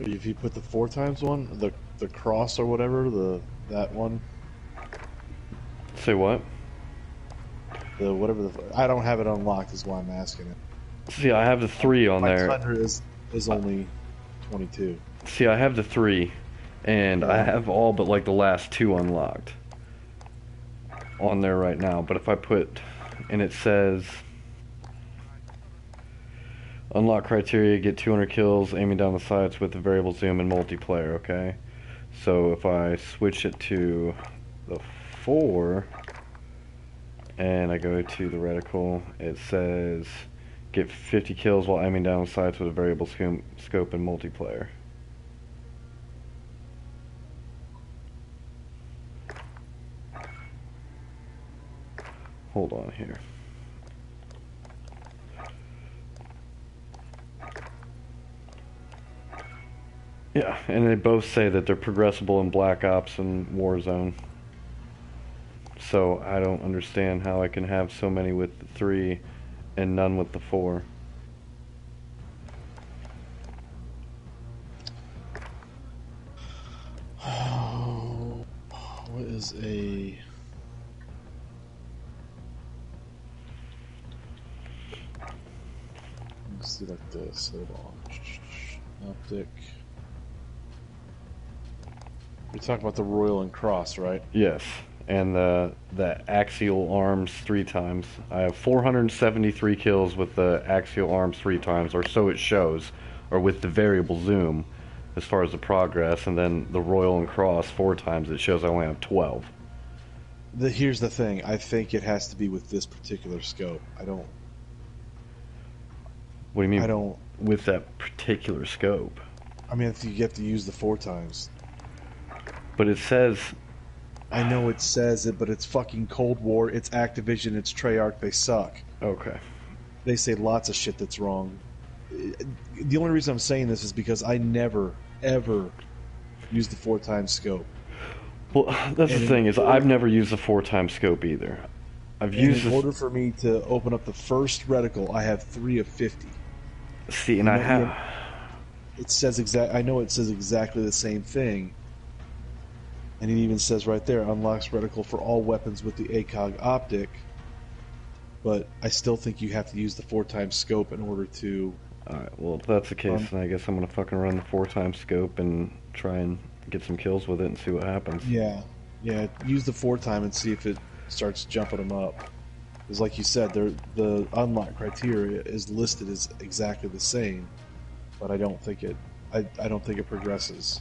If you put the four times one, the the cross or whatever, the that one, Say what? the whatever the I don't have it unlocked is why I'm asking it. See, I have the three on My there. Tundra is is only twenty two. See, I have the three, and I have all but like the last two unlocked on there right now. But if I put, and it says unlock criteria, get 200 kills aiming down the sights with the variable zoom and multiplayer. Okay, so if I switch it to the four, and I go to the reticle, it says get 50 kills while aiming down the sights with a variable scope, scope and multiplayer. Hold on here. Yeah, and they both say that they're progressible in Black Ops and Warzone. So I don't understand how I can have so many with the three and none with the four. Oh, what is a Let's do like this. Hold on. Optic. You're talking about the Royal and Kross, right? Yes, and the the axial arms three times. I have 473 kills with the axial arms three times, or so it shows, or with the variable zoom, as far as the progress, and then the royal and Kross four times. It shows I only have 12. The, here's the thing. I think it has to be with this particular scope. I don't. What do you mean? I don't. With that particular scope, I mean, if you get to use the four times. But it says I know it says it, but it's fucking Cold War. It's Activision. It's Treyarch. They suck. okay. They say lots of shit that's wrong. The only reason I'm saying this is because I never, ever use the four times scope. Well, that's And the in thing is order- I've never used a four times scope either. I've And used in order for me to open up the first reticle, I have three of fifty. See, and I have. It says exact. I know it says exactly the same thing. And it even says right there, unlocks reticle for all weapons with the ACOG optic. But I still think you have to use the four times scope in order to. Alright, well, if that's the case, Um, then I guess I'm gonna fucking run the four times scope and try and get some kills with it and see what happens. Yeah, yeah. Use the four time and see if it starts jumping them up. Because, like you said, the unlock criteria is listed as exactly the same, but I don't think it. I, I don't think it progresses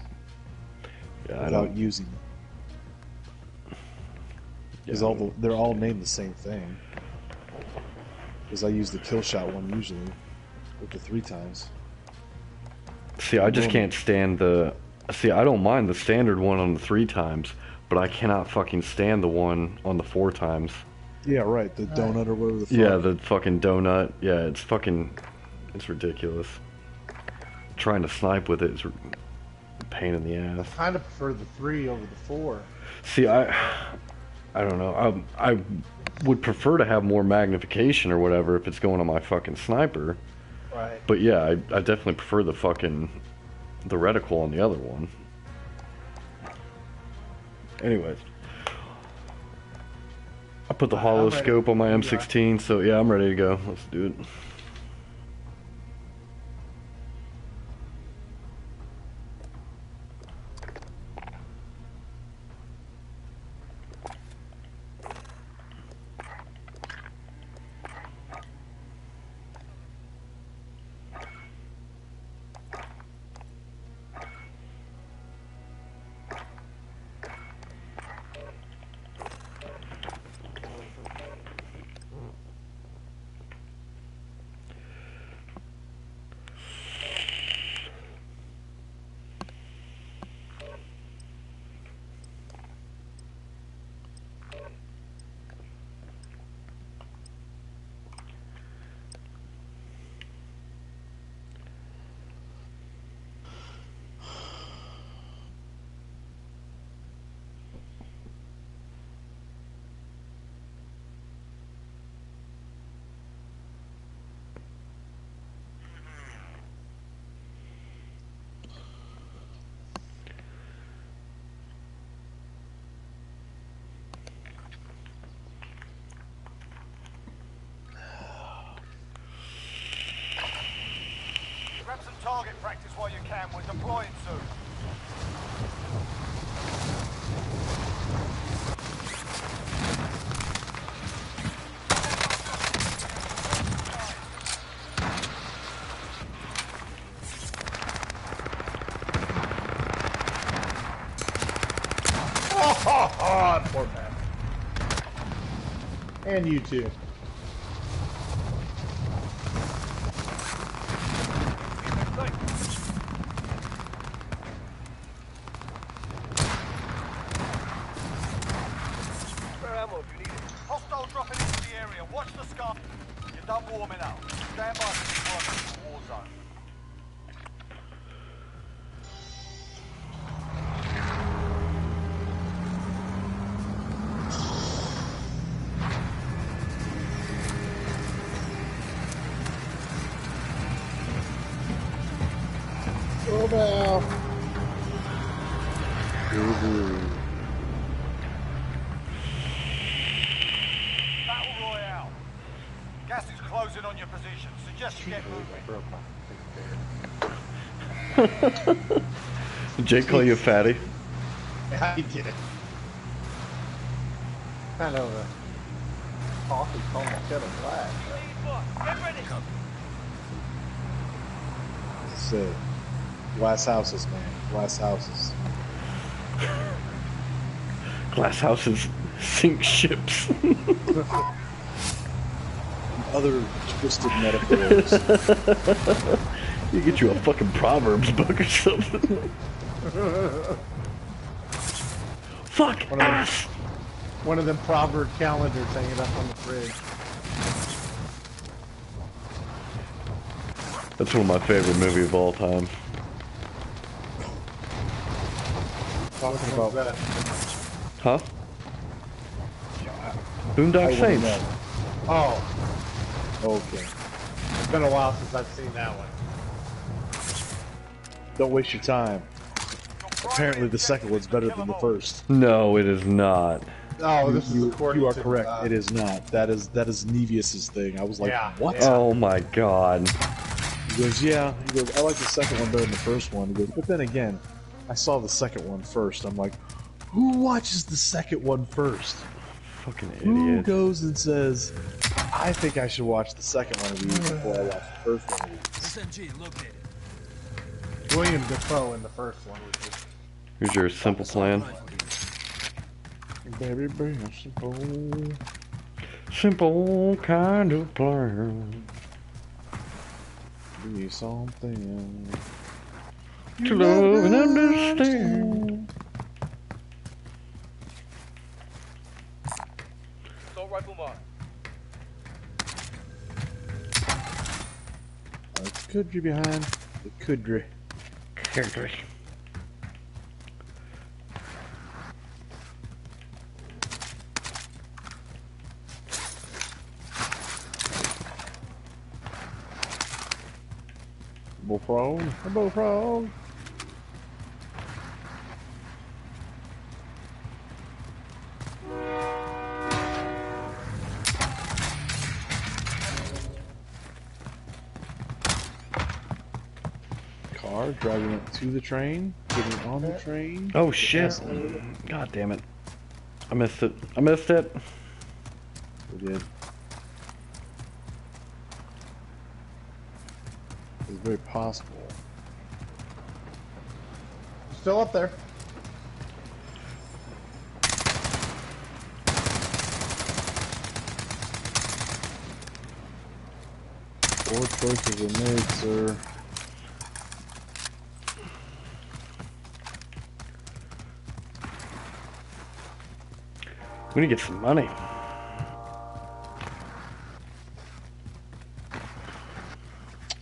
Yeah, I without using. Because yeah, all the, they're all named the same thing. Because I use the kill shot one usually, with the three times. See, I just can't stand the. See, I don't mind the standard one on the three times, but I cannot fucking stand the one on the four times. Yeah, right. The donut or whatever the. Fuck. Yeah, the fucking donut. Yeah, it's fucking. It's ridiculous. Trying to snipe with it is a pain in the ass. kind of prefer the three over the four. See, I, I don't know. I, I would prefer to have more magnification or whatever if it's going on my fucking sniper. Right. But yeah, I, I definitely prefer the fucking the reticle on the other one. Anyways, I put the I- hollow scope on my M16, so yeah, I'm ready to go. Let's do it. And you moving. Jake call you a fatty? Yeah, he did it. Kind of a coffee cone kettle black. Get ready. As I said, glass houses, man. Glass houses. Glass houses sink ships. Other twisted metaphors. you get you a fucking Proverbs book or something. Fuck One of them- ass! One of them proverb calendars hanging up on the fridge. That's one of my favorite movies of all time. Talking about that? Huh? Boondock Saints. Oh, Okay. it's been a while since I've seen that one. Don't waste your time. Apparently, the second one's better than the first. No, it is not. Oh, this you, is according you are to, correct. uh, it is not. That is that is Nevius's thing. I was like, Yeah, what? yeah. Oh my god. He goes, yeah. He goes, I like the second one better than the first one. He goes, but then again, I saw the second one first. I'm like, who watches the second one first? Fucking idiot. Who goes and says, I think I should watch the second one of these before I watch the first one of these? SMG located. William Dafoe in the first one. Here's your simple plan. Rifle here. Baby, baby, simple. Simple kind of plan. Be something. To love and understand. Assault rifle mark. Could you behind? It could dre. Bullfrog, a bullfrog. Driving up to the train, getting on the train. Oh shit. God damn it. I missed it. I missed it. We did. It's very possible. still up there. Four choices are made, sir. We need to get some money.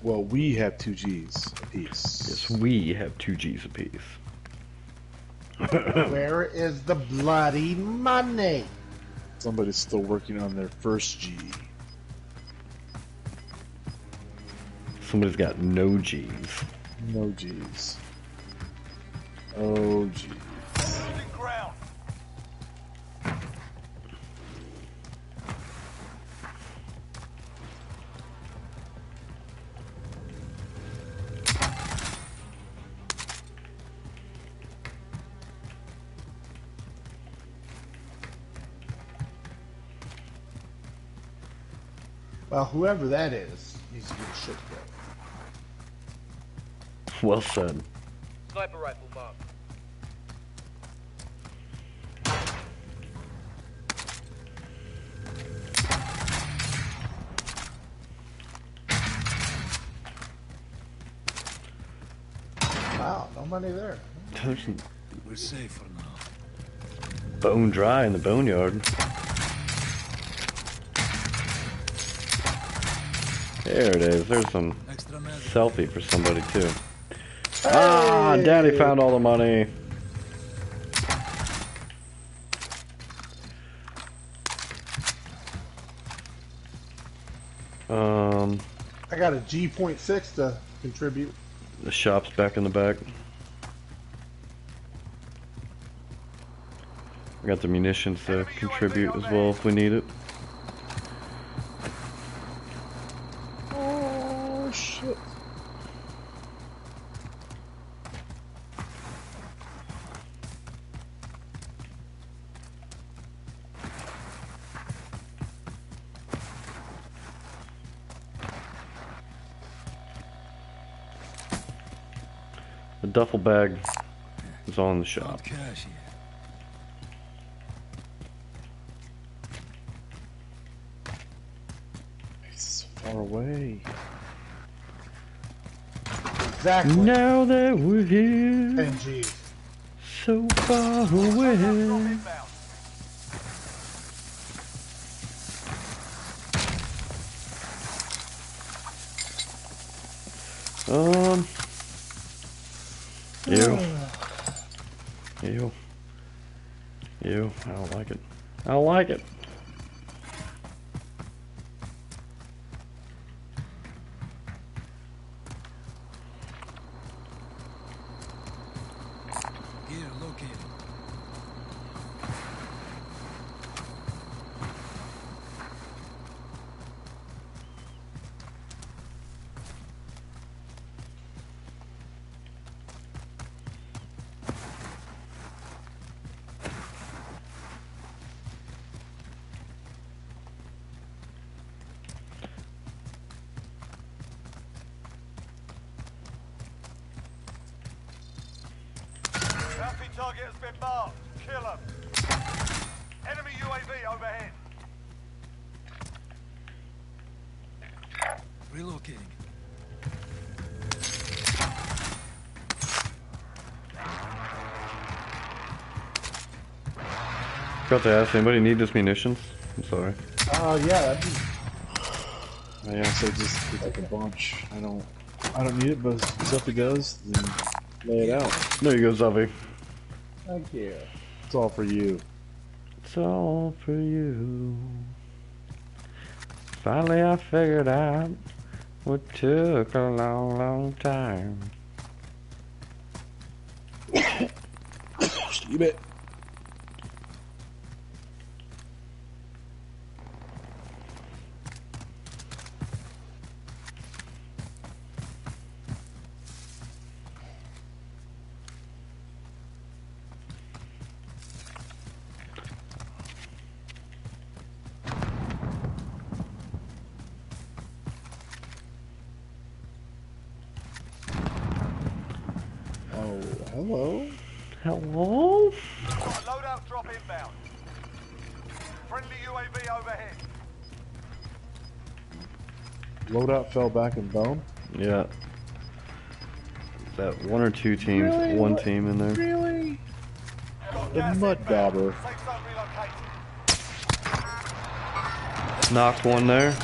Well, we have two G's apiece. Yes, we have two G's apiece. Where is the bloody money? Somebody's still working on their first G. Somebody's got no G's. No G's. Oh, G. Well, whoever that is needs to get a shit together. Well said. Sniper rifle marked. Wow, no money there. There's We're safe for now. bone dry in the boneyard. There it is. There's some selfie for somebody too. Ah, Daddy found all the money. Um, I got a G.6 to contribute. the shop's back in the back. I got the munitions to contribute as well if we need it. Duffel bag is on the shop. Found. It's so far away. Exactly. Now that we're here, 10 G. so far Drop away. inbound. Um. Ew. Ew. Ew. I don't like it. I like it. Forgot to ask, anybody need this munitions? I'm sorry. Uh, yeah, that'd be I also just like a bunch. I don't. I don't need it, but if Zuffy does, then lay it out. There you go, Zuffy. Thank you. It's all for you. It's all for you. Finally, I figured out what took a long, long time. Fell back and bone. Yeah. That one or two teams? Really? One What? team in there. Really? The mud dauber. Safe zone relocated. Knocked one there.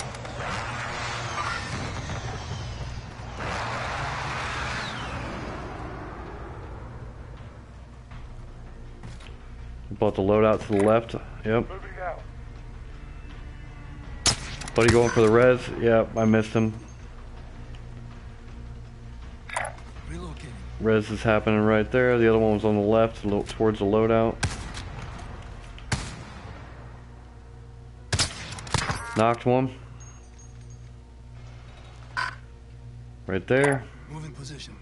Bought the loadout to the left. Yep. Buddy going for the res. Yep, I missed him. Res is happening right there. The other one was on the left, towards the loadout. Knocked one. Right there. Moving position.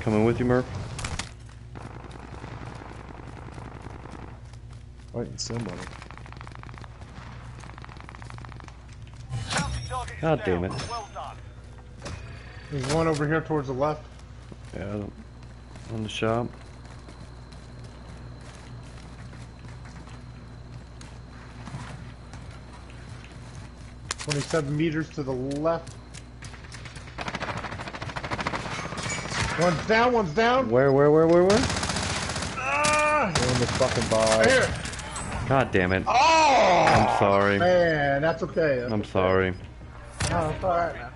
Coming with you, Murph. Fighting somebody. Bounty target is God damn it. Well. There's one over here towards the left. Yeah, on the shop. Twenty-seven meters to the left. One's down. One's down. Where, where, where, where, where? Ah! They're in the fucking bar. Here. God damn it. Oh! I'm sorry. Man, that's okay. That's I'm okay. sorry. No, it's alright, man.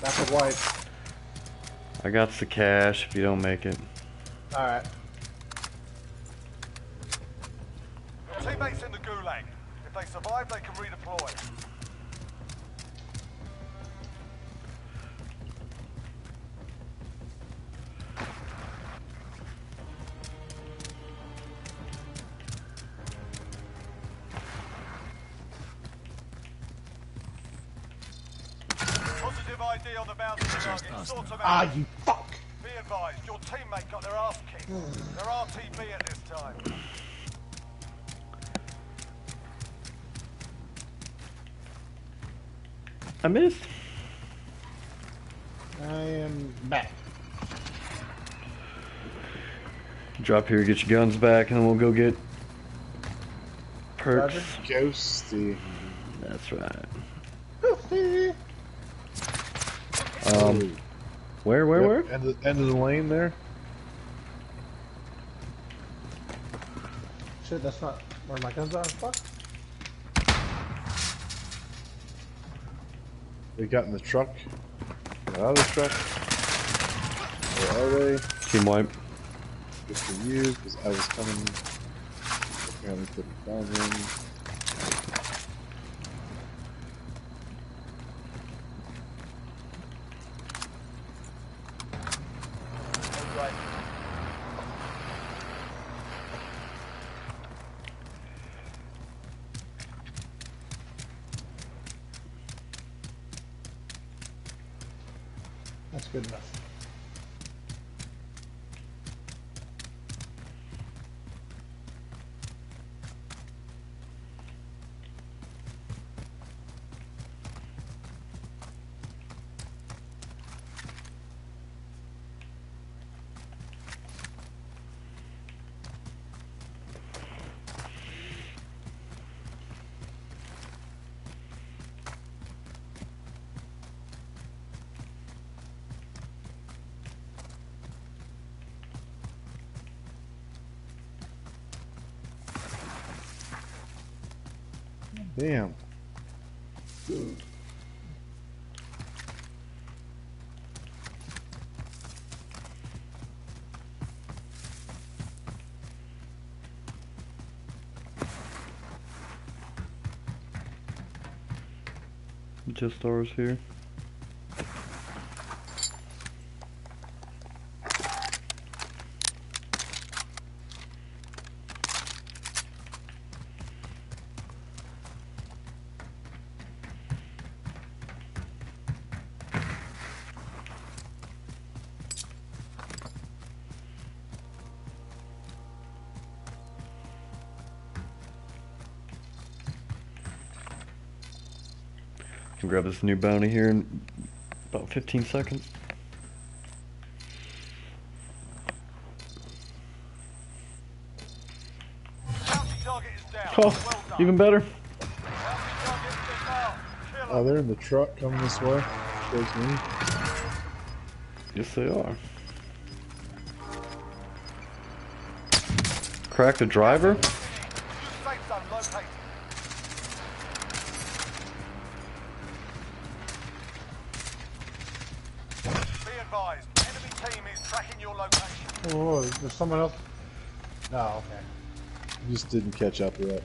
That's a wipe. I got the cash if you don't make it. Alright. Teammates in the gulag. If they survive, they can redeploy. I missed. I am back. Drop here, get your guns back, and then we'll go get perks. Roger. Ghosty. That's right. Oofy. Um, where, where, Yep, where? End of, end of the lane there. Shit, that's not where my guns are. Fuck. They got in the truck. Got out of the truck. Where are they? Team wipe. Good for you, because I was coming. Apparently couldn't find them. Damn. Just stars here. Can grab this new bounty here in about 15 seconds. Bounty target is down. Oh, well even better. Bounty target is down. Kill 'em. Oh, they're in the truck coming this way. Shows me. Yes, they are. Crack the driver? New safe zone located. Be advised, enemy team is tracking your Oh, there's someone else. No, okay. Just didn't catch up yet.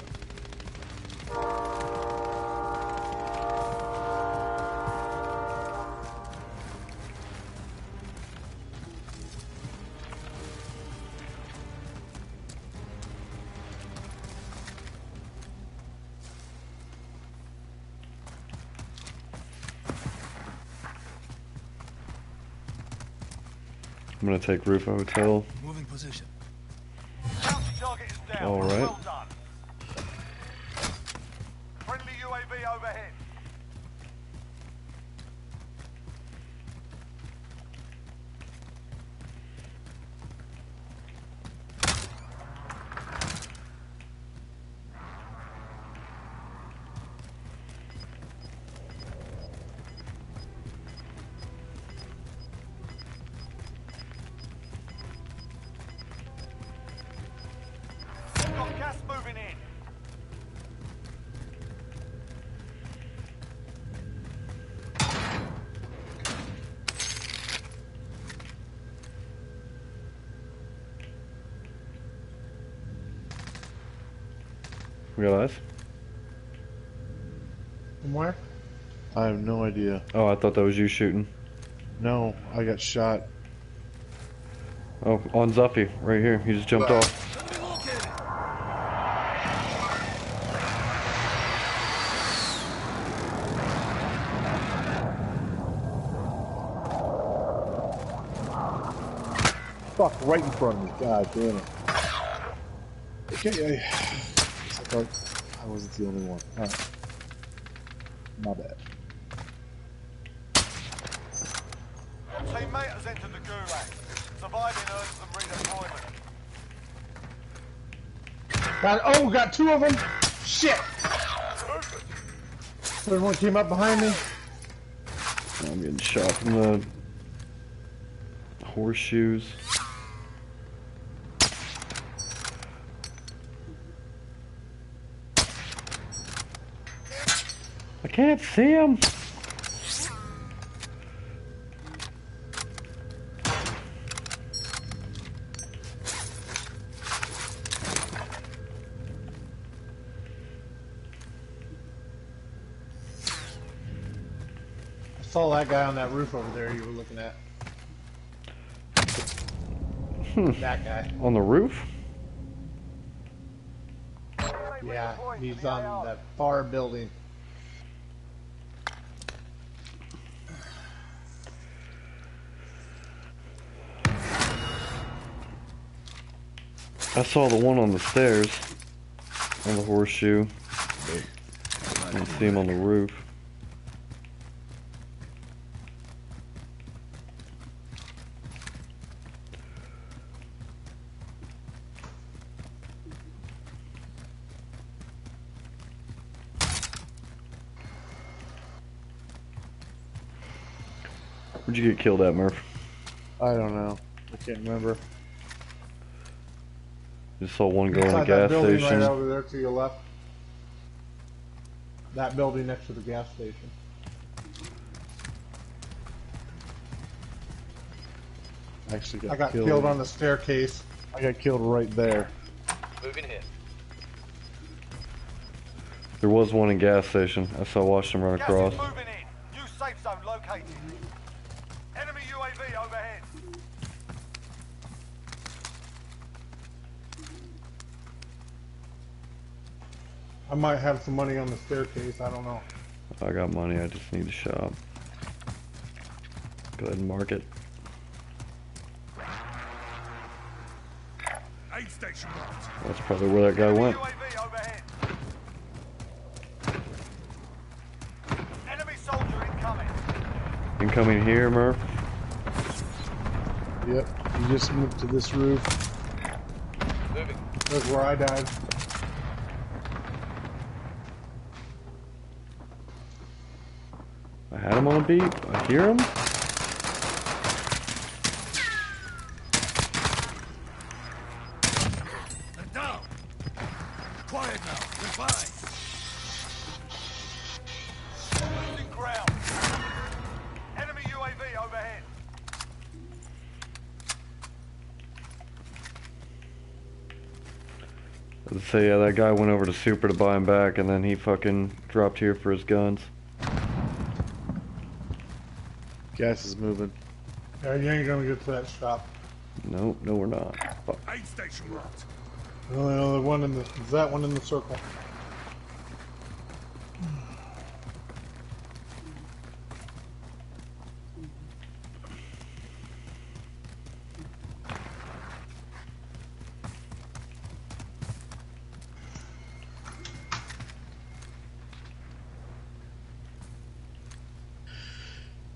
Take Roof Hotel. Moving I have no idea. Oh, I thought that was you shooting. No, I got shot. Oh, on Zuffy, right here. He just jumped off. Fuck, right in front of me. God damn it. Okay, I, I thought I wasn't the only one. Alright. My bad. Your teammate has entered the gulag. Surviving earns them redeployment. Got two of them. Shit. Everyone came up behind me. I'm getting shot from the horseshoes. I can't see him. Guy on that roof over there you were looking at. Hmm. that guy. On the roof? Yeah, he's on that far building. I saw the one on the stairs. On the horseshoe. I didn't see him on the roof. Killed that, Murph? I don't know. I can't remember. Just saw one go in a Inside that gas building station. right over there to your left. That building next to the gas station. I actually got, I got killed, on the staircase. I got killed right there. Moving here. There was one in gas station. I saw watched him run Gas across. UAV overhead. I might have some money on the staircase. I don't know. I got money. I just need to shop. Go ahead and mark it. Aid station marked. That's probably where that guy went. Enemy soldier incoming. Incoming here, Murph. Yep. You just moved to this roof. Moving. That's where I died. I had him on a beat. I hear him. Let's yeah, that guy went over to Super to buy him back, and then he fucking dropped here for his guns. Gas is moving. Yeah, you ain't gonna get to that shop. No, no, we're not. Fuck. Aid station marked. The only other one in the is that one in the circle.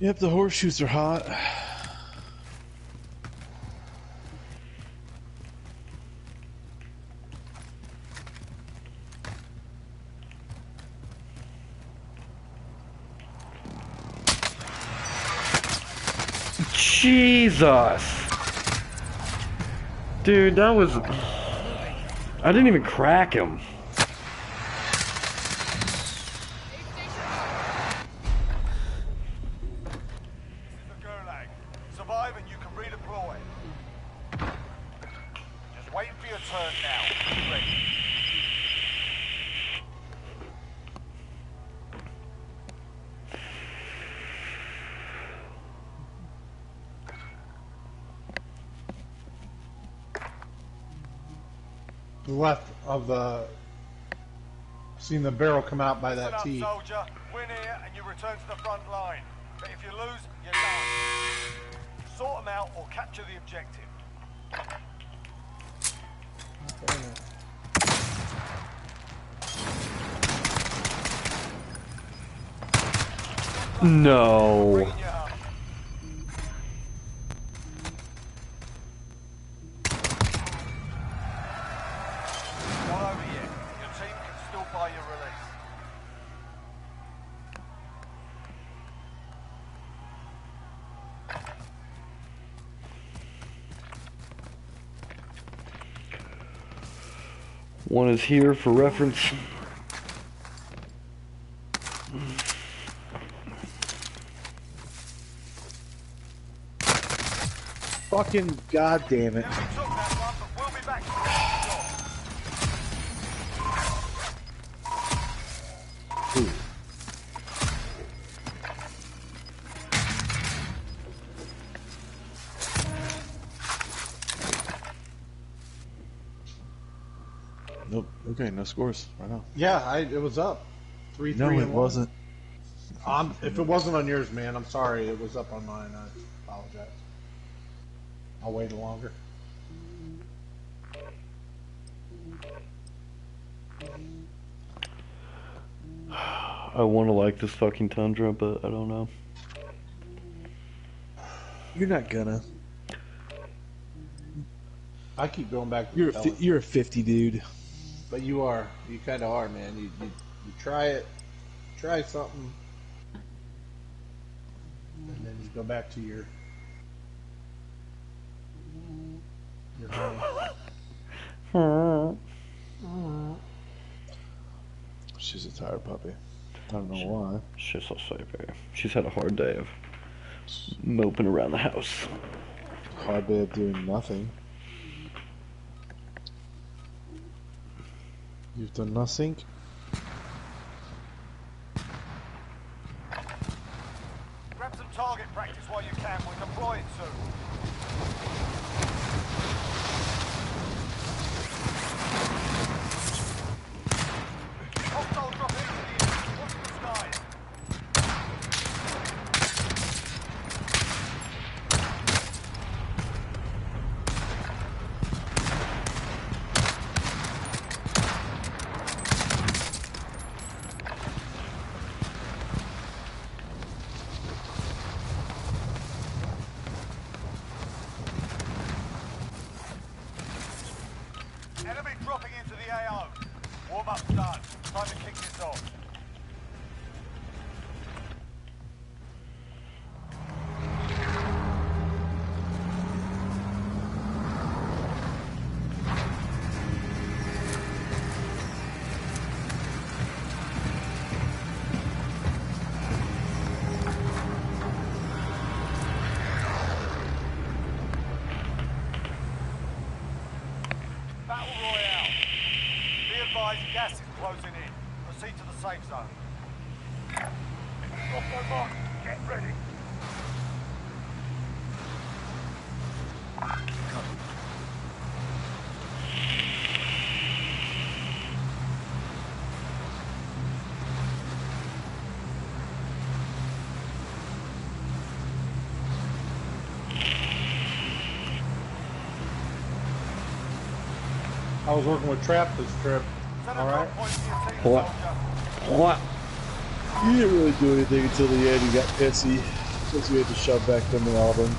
Yep, the horseshoes are hot. Jesus! Dude, that was. I didn't even crack him. Seen the barrel come out by that tee. Soldier. Win here and you return to the front line. But if you lose, you're done. Sort them out or capture the objective. No. Is here for reference. Fucking goddamn it. Nope. Okay, no scores right now. Yeah, I, it was up. Three, No, three, it wasn't. Um, if it wasn't on yours, man, I'm sorry. It was up on mine. I apologize. I'll wait longer. I want to like this fucking tundra, but I don't know. You're not gonna. I keep going back to You're a fi- you're a 50 dude. But you are. You kind of are, man. You, you you try it, try something, and then you go back to your your home. She's a tired puppy. I don't know why. She's so sleepy. She's had a hard day of moping around the house. Hard day of doing nothing. You've done nothing? Was working with Trap this trip. All right. drop point to your team, What? What? You didn't really do anything until the end. You got pissy. Says you had to shove back them in Auburn.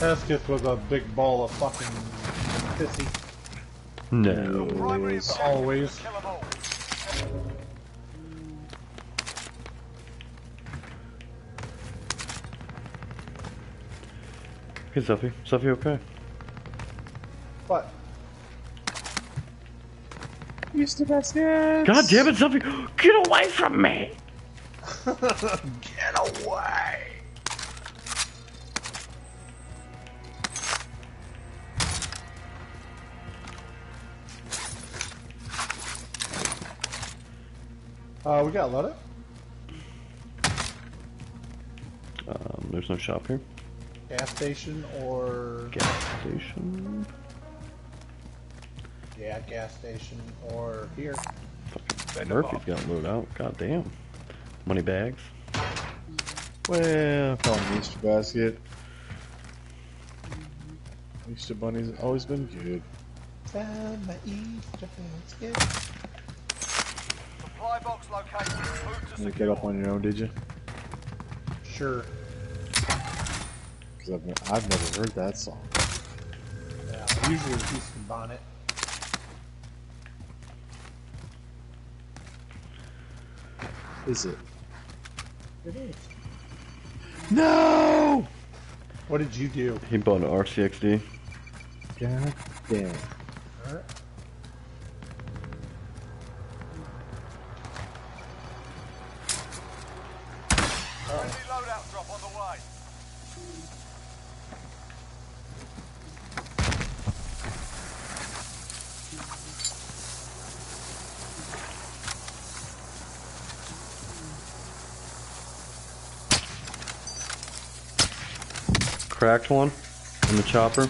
Hesketh was a big ball of fucking pissy. No. Primary Yes. objective Always. Hey, Zuffy. Zuffy okay? What? Mr. Vasquez! God damn it, Zuffy! Get away from me! Get away! Uh, we got a Letta. Um, there's no shop here. Gas station or Gas station. yeah, gas station or here. Murphy's got load out. God damn. Money bags. Well, found me Easter Basket. Easter Bunny's always been good. Found my Easter basket. Supply box located. Move to You pick secure. up on your own, did you? Sure. Because I've, ne- I've never heard that song. Yeah, usually Houston Bonnet. Is it? It is. No! What did you do? He bought an RCXD. God damn. Alright. Friendly loadout drop on the way. Cracked one in the chopper.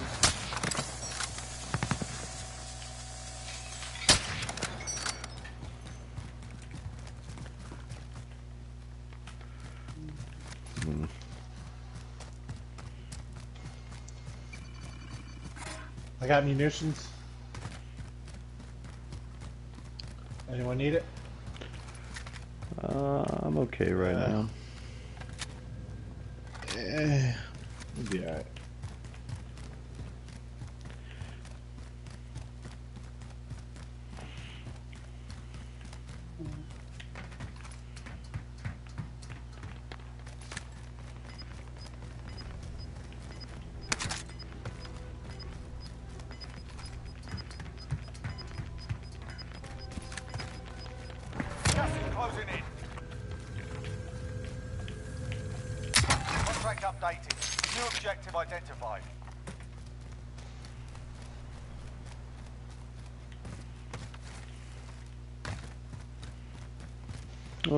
I got munitions. Anyone need it? Uh, I'm okay right Uh, now. Eh, alright.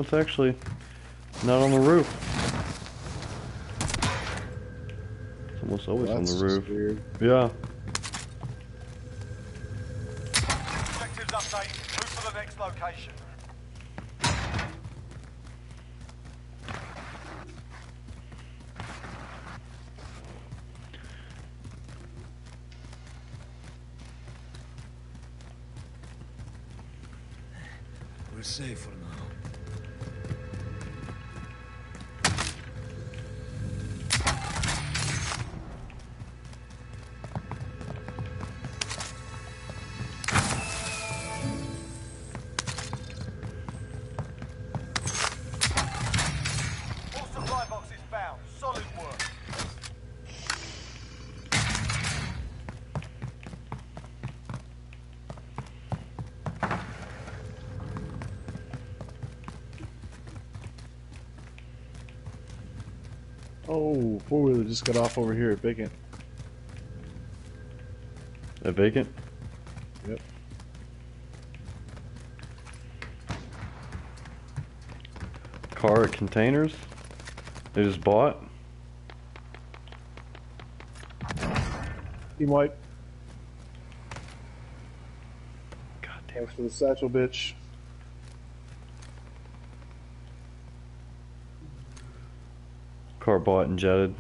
It's actually not on the roof. It's almost always That's on the roof. Yeah. Just got off over here at Vacant. A vacant? Yep. Car at containers? They just bought? Team wipe. God damn Thanks for the satchel, bitch. Car bought and jetted.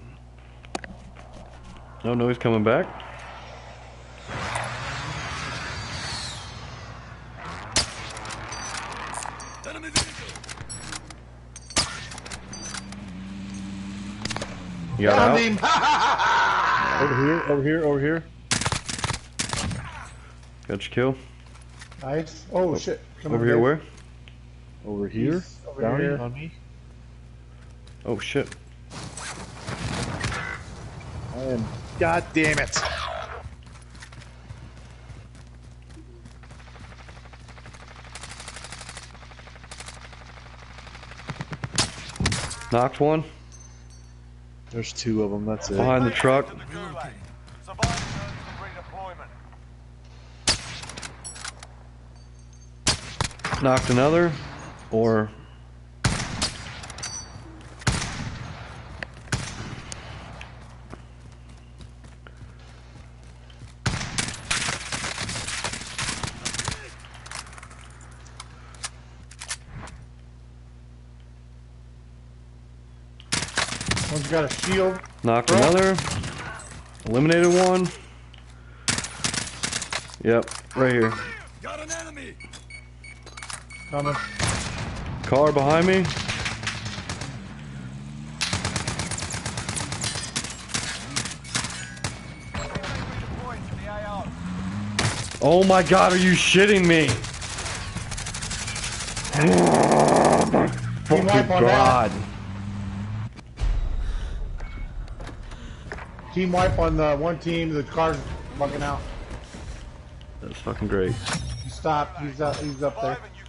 No, no, he's coming back. You got out? over here, over here, over here. Got your kill. Nice. Oh, oh shit. Come over here, where? Over here. Over down here. on me. Oh shit. I am God damn it! Knocked one. There's two of them. That's it. Behind the truck. To the gulag. Survive earns redeployment. Knocked another. Or got a shield. knocked Bro. another. Eliminated one. Yep, right here. Got an enemy. Coming. Car behind me. Redeployed to the AO. Oh my god, are you shitting me? Oh my fucking wipe on that. Team wipe on the one team. The car's bugging out. That's fucking great. He stopped. He's up. He's up there. Survive and you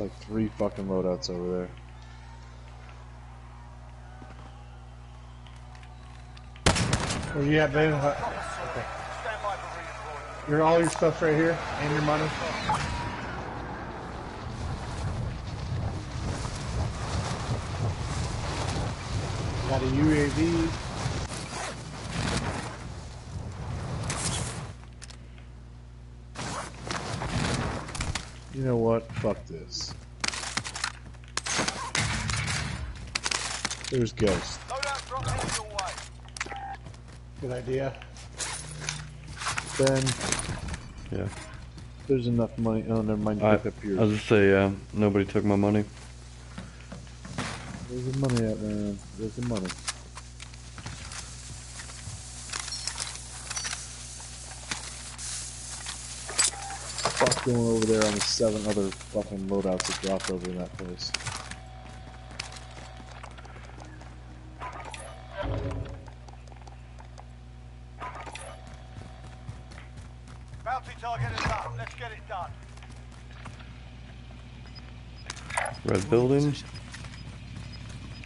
There's like three fucking loadouts over there. Where you at, babe? Uh, For. Your all your stuff's right here, and your money. Got a UAV. You know what? Fuck this. There's Ghost. Loadout drop headed your way. Good idea. Ben, Yeah. there's enough money. Oh, never mind. I, pick up I was just say, yeah, nobody took my money. Where's the money at, man? Where's the money? Going over there on the seven other fucking loadouts that dropped over in that place. Bounty target is up. Let's get it done. Red building.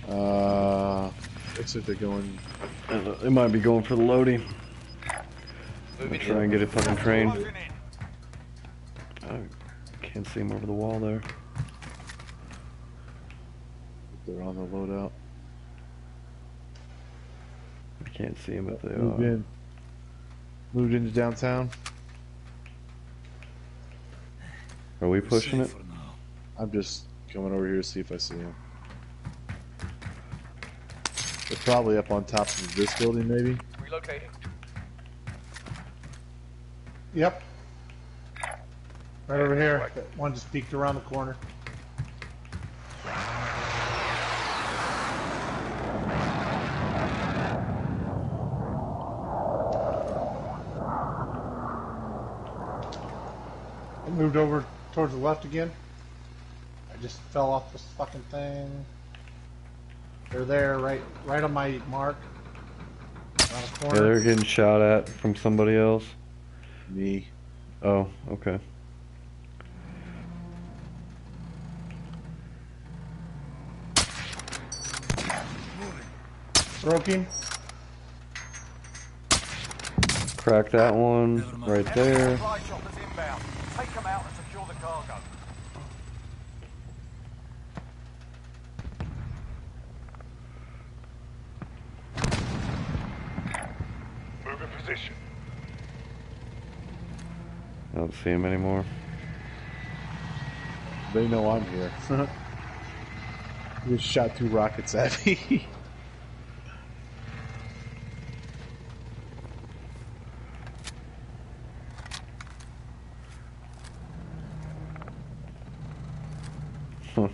Uh, looks like they're going. Uh, It might be going for the loading. Moving Try and get it fucking trained. Closing in. I can't see him over the wall there. They're on the loadout. I can't see him if they Moved are. in. Moved into downtown. Are we pushing it? Safe for now. I'm just coming over here to see if I see them. They're probably up on top of this building, maybe. Relocating. Yep. Right over here. That One just peeked around the corner. It moved over towards the left again. I just fell off this fucking thing. They're there, right, right on my mark. The Yeah, they're getting shot at from somebody else. Me. Oh, okay. Broke him. Crack that one right there. Supply choppers inbound. Take them out and secure the cargo. Move in position. I don't see him anymore. They know I'm here. you just shot two rockets at me. Huh.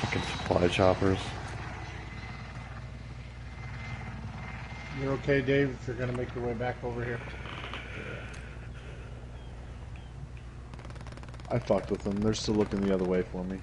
Fucking supply choppers. You're okay, Dave, if you're gonna make your way back over here. I fucked with them. They're still looking the other way for me.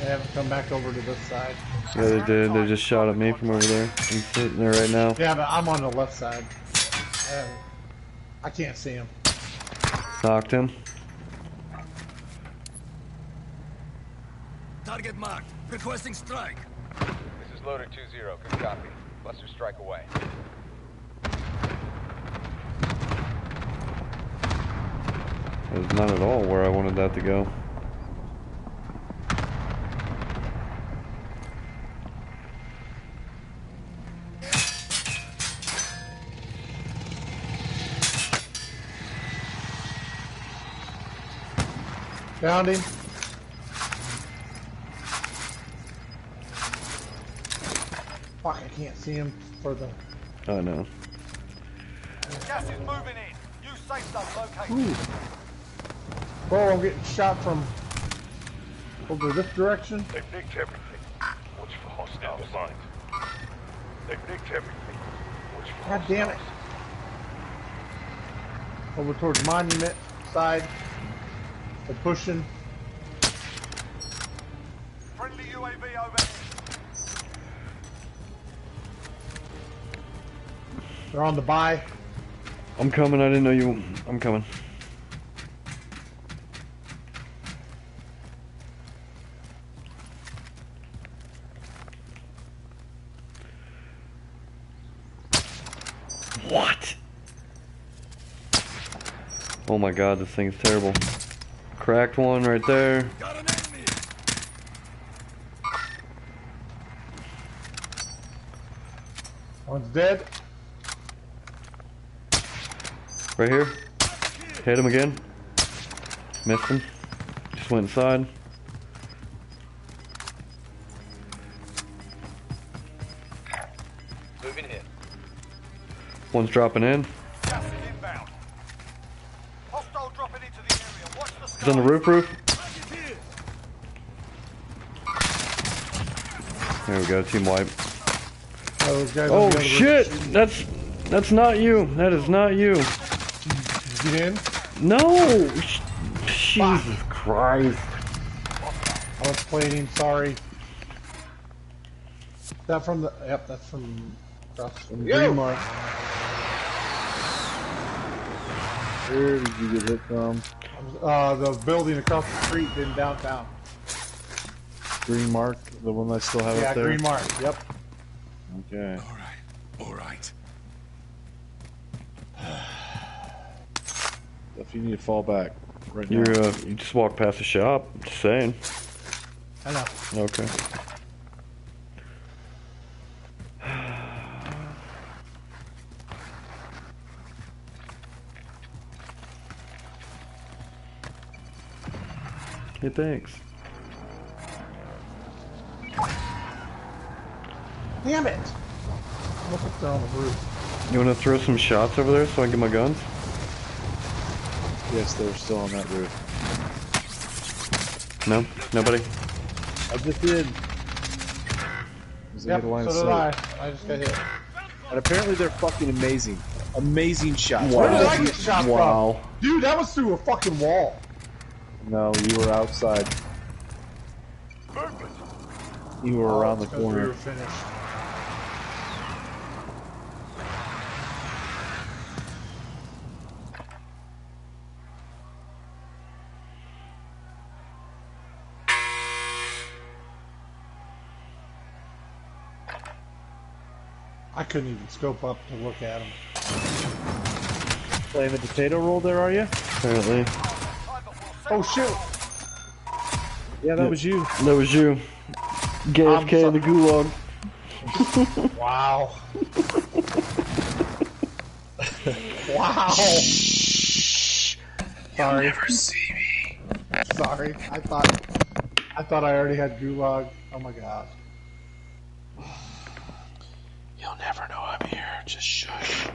They haven't come back over to this side. Yeah, they did. They just shot at me from over there. I'm sitting there right now. Yeah, but I'm on the left side. Uh, I can't see him. Knocked him. Target marked. Requesting strike. This is loader 2-0. Good copy. Cluster strike away. That was not at all where I wanted that to go. Found him. Fuck, I can't see him for the. Oh, I know. Gas is moving in. You safe zone located. Ooh. Bro, I'm getting shot from over this direction. They've nicked everything. Watch for hostile signs. They've nicked everything. Watch for God damn it. Over towards Monument side. They're pushing. Friendly UAV overhead. They're on the buy. I'm coming. I didn't know you. I'm coming. What? Oh my god, this thing is terrible. Cracked one right there. Got an enemy. One's dead. Right here. Hit him again. Missed him. Just went inside. Moving in. One's dropping in. Gas is inbound. Hostile dropping into the area. Watch the He's on the roof roof. Here. There we go, team wipe. Oh, those guys Oh shit! That's that's not you. That is not you. Get in. No! Sh- Jesus Christ. I was playing him. Sorry. That from the. Yep, that's from. Across. From Yo! Green Mark. Where did you get hit from? Uh, the building across the street in downtown. Green Mark, the one I still have Yeah, up there. Yeah, green Mark. Yep. Okay. All right. All right. If you need to fall back right now. You're uh, you just walked past the shop. Just saying. I know. Okay. Hey, thanks. Damn it! Look up there on the roof. You want to throw some shots over there so I can get my guns? Yes, they're still on that roof. No? Nobody? I just did. Because Yep, get a line so did. I. I just got hit. And apparently they're fucking amazing. Amazing shots. Where did I get shot Wow. from? Dude, that was through a fucking wall. No, you were outside. Movement. You were around the Because We corner. were finished. I couldn't even scope up to look at him. Playing the potato roll there, are you? Apparently. Oh shit! Yeah, that Yep. was you. That was you. JFK in the gulag. Wow. wow. Sorry. Never see me. Sorry. I thought I thought I already had gulag. Oh my god. You'll never know I'm here. Just shush.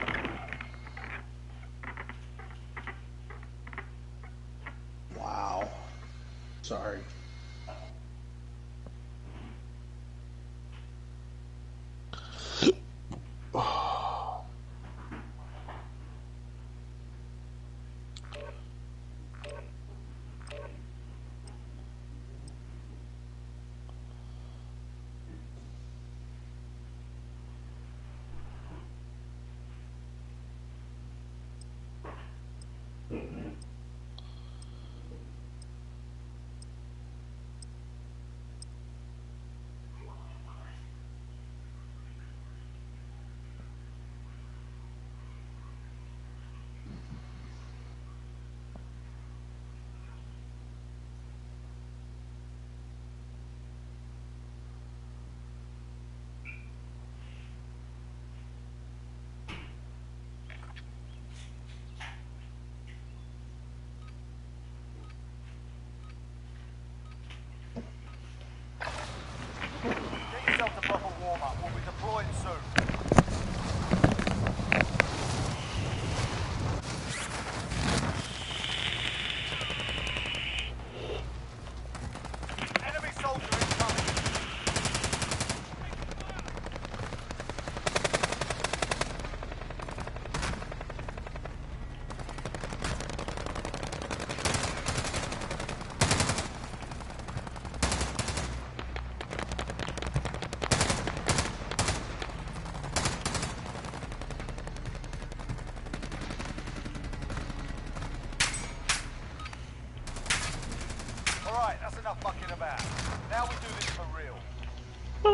Wow. Sorry. Get yourself to proper warm-up. We'll be deploying soon. Enemy soldier incoming. All right, that's enough fucking about. Now we do this for real.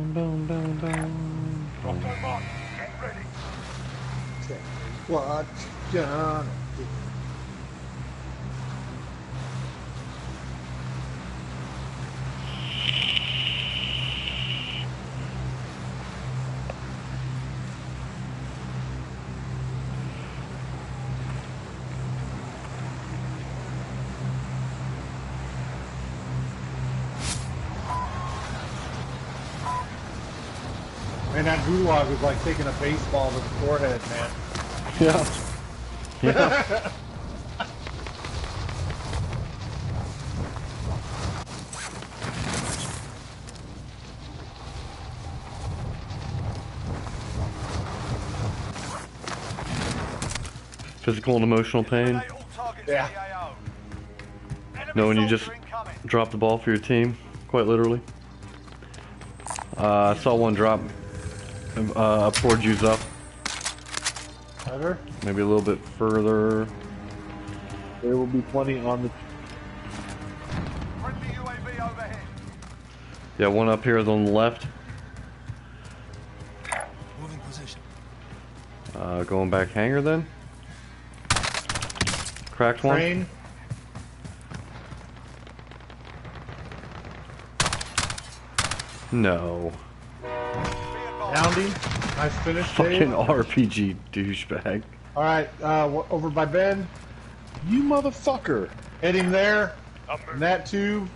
Boom, boom, boom, boom. Drop on mark. Get ready. What gonna gulag was like taking a baseball to the forehead, man. Yeah. Yeah. Physical and emotional pain. Yeah. in the AO. Enemy Knowing you just drop the ball for your team, quite literally. Uh, I saw one drop uh, up towards you, up. Better? Maybe a little bit further. There will be plenty on the. Friendly UAV overhead. Yeah, one up here on the left. Moving position. Uh, going back hangar then. Cracked one. Crane. No. Be advised. Pounding. Nice finish, Fucking Dave. RPG douchebag. All right, uh, over by Ben. You motherfucker! Heading there. I'm And that too.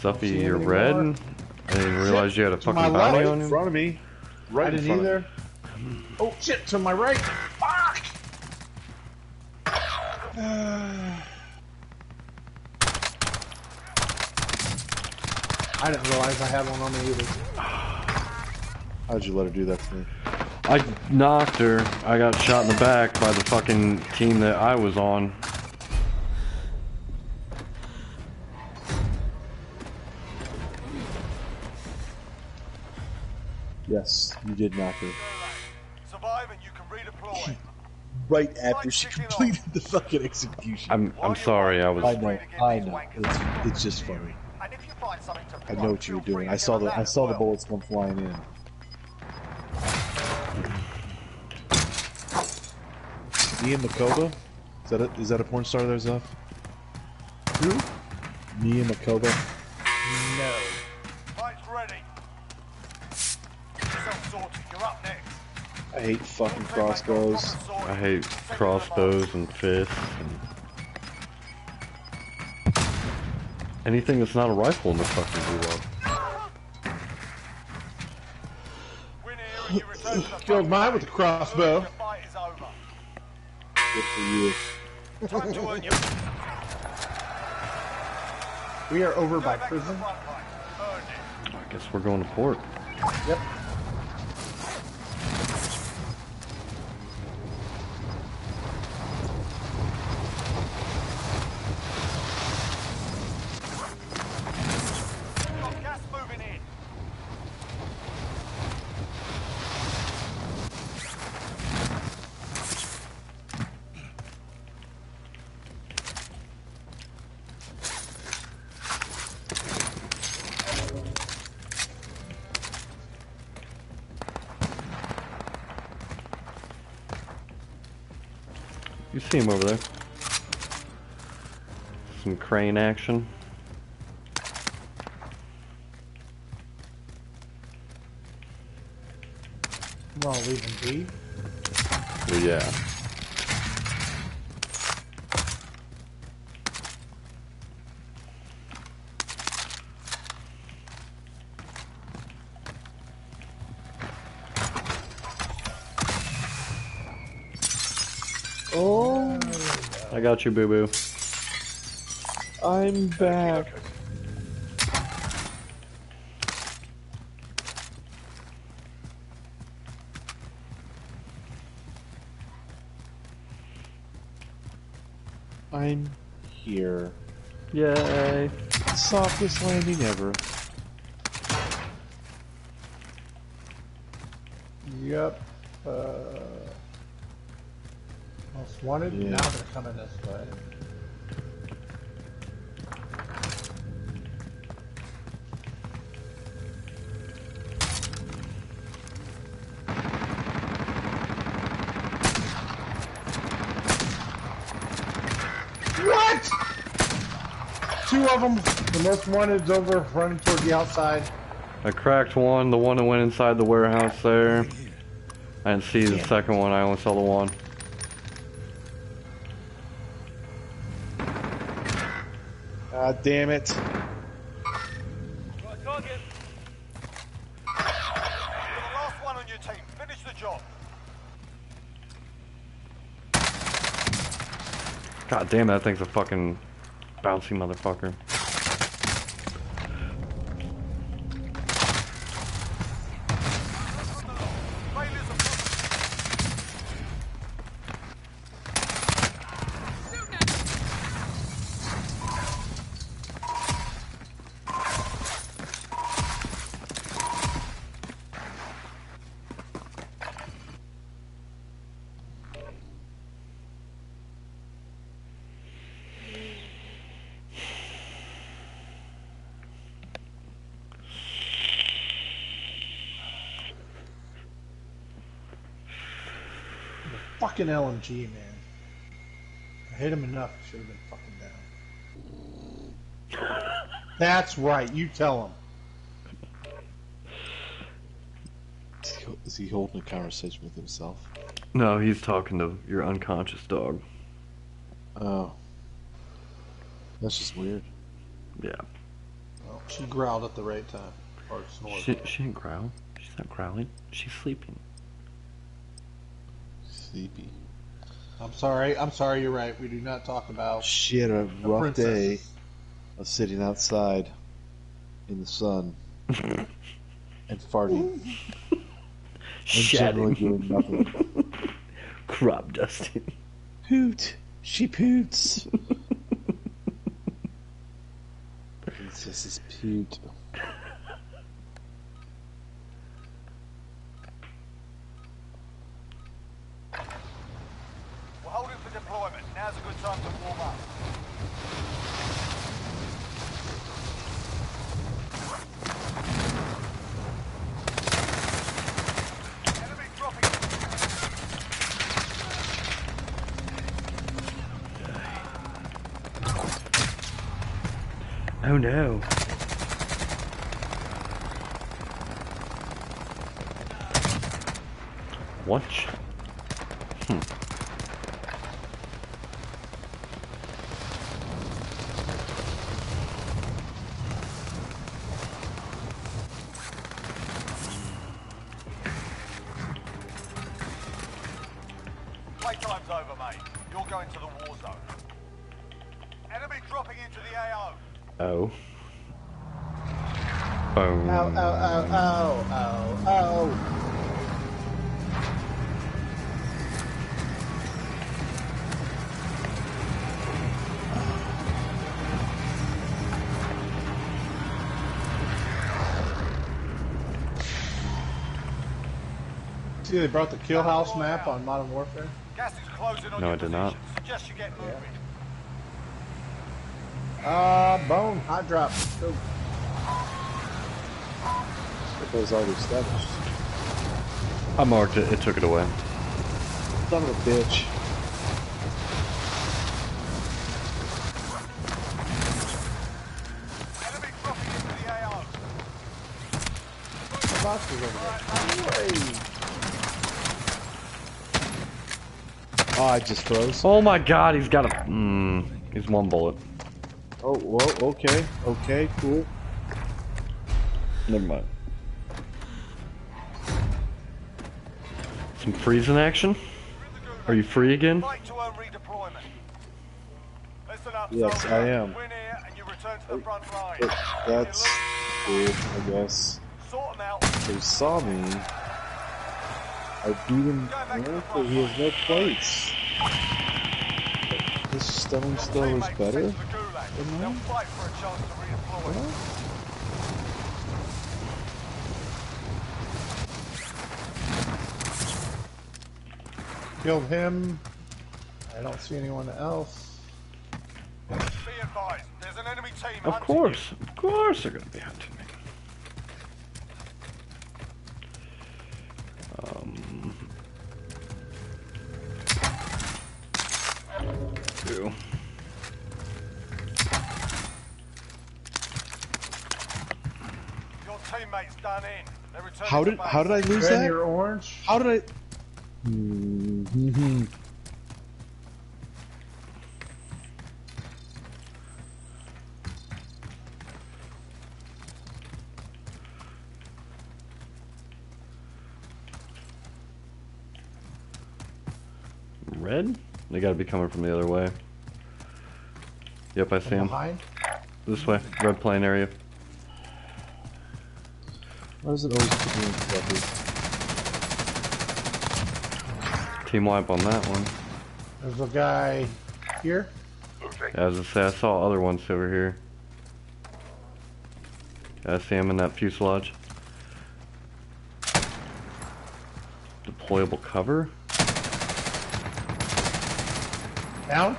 Zuffy, see you're any red. more. I didn't realize you had a To my fucking left. bounty Right on in front of me. Right I in didn't front of either. Oh shit! To my right. Fuck! I didn't realize I had one on me either. How'd you let her do that to me? I knocked her. I got shot in the back by the fucking team that I was on. Yes, you did knock her. Survive and you can redeploy. Right after she completed the fucking execution. I'm I'm sorry. I was. I was know, I know. It's, it's just funny. I know what you were doing. I saw the I as saw the bullets come flying in. Ian Makoba? Is that a, is that a porn star there, Zuff? Who? Mia Makoba? No. Fight's ready. Yourself sorted. You're up next. I hate fucking crossbows. I hate crossbows and fists and anything that's not a rifle in the fucking gulag. Win here and you return to the Killed mine with a crossbow. The fight is over. Good for you. Time to earn your We are over by Go back prison. front line. Earned it. I guess we're going to port. Yep. See him over there. Some crane action. I'm gonna leave him be. Well, yeah. I got you, boo boo. I'm back. I'm here. Yay. Softest landing ever. Coming this way. What? Two of them. The most wanted's over running toward the outside. I cracked one, the one that went inside the warehouse there. I didn't see the second one, I only saw the one. Finish the job. God damn, it, that thing's a fucking bouncy motherfucker. Fucking LMG, man. I hit him enough. Should have been fucking down. That's right. You tell him. Is he- Is he holding a conversation with himself? No, he's talking to your unconscious dog. Oh. That's just weird. Yeah. Well, she growled at the right time. Or snored. She, she didn't growl. She's not growling. She's sleeping. Sleepy. I'm sorry. I'm sorry. You're right. We do not talk about She had a the rough day of sitting outside in the sun and farting and generally doing nothing. Crop dusting. Poot. She poots. Princess's poot. We're holding for deployment. Now's a good time to warm up. Enemy dropping. Oh no. See, they brought the Kill House map on Modern Warfare. Gas is closing on No, your I did not. position. Suggest you get moving. Uh, bone, hot drop. Go. That was already established. I marked it. It took it away. Son of a bitch. Enemy dropping into the AO. The box is over there. I just froze. Oh my god, he's got a. Mmm. He's one bullet. Oh, well, okay. Okay, cool. Never mind. Some freezing action? Are you free again? Fight to earn redeployment. Listen up, Yes, soldier. I am. Win here and you return to the oh, front oh, line. But that's cool, I guess. Sort 'em out. They saw me. I beat him, well, he has no plates. This stone still is better? sent to the. They'll fight for a chance to redeploy. Killed him. I don't see anyone else. Be advised, there's an enemy team Of hunting course. Of course they're gonna be hunting How did how did I lose Ben, that? you're orange. How did I? Hmm. Red? They gotta be coming from the other way. Yep, I see From him. behind. This way. Red plane area. Why does it always put me in trouble? Team wipe on that one. There's a guy here. Moving. As I say, I saw other ones over here. I see him in that fuselage. Deployable cover? Down.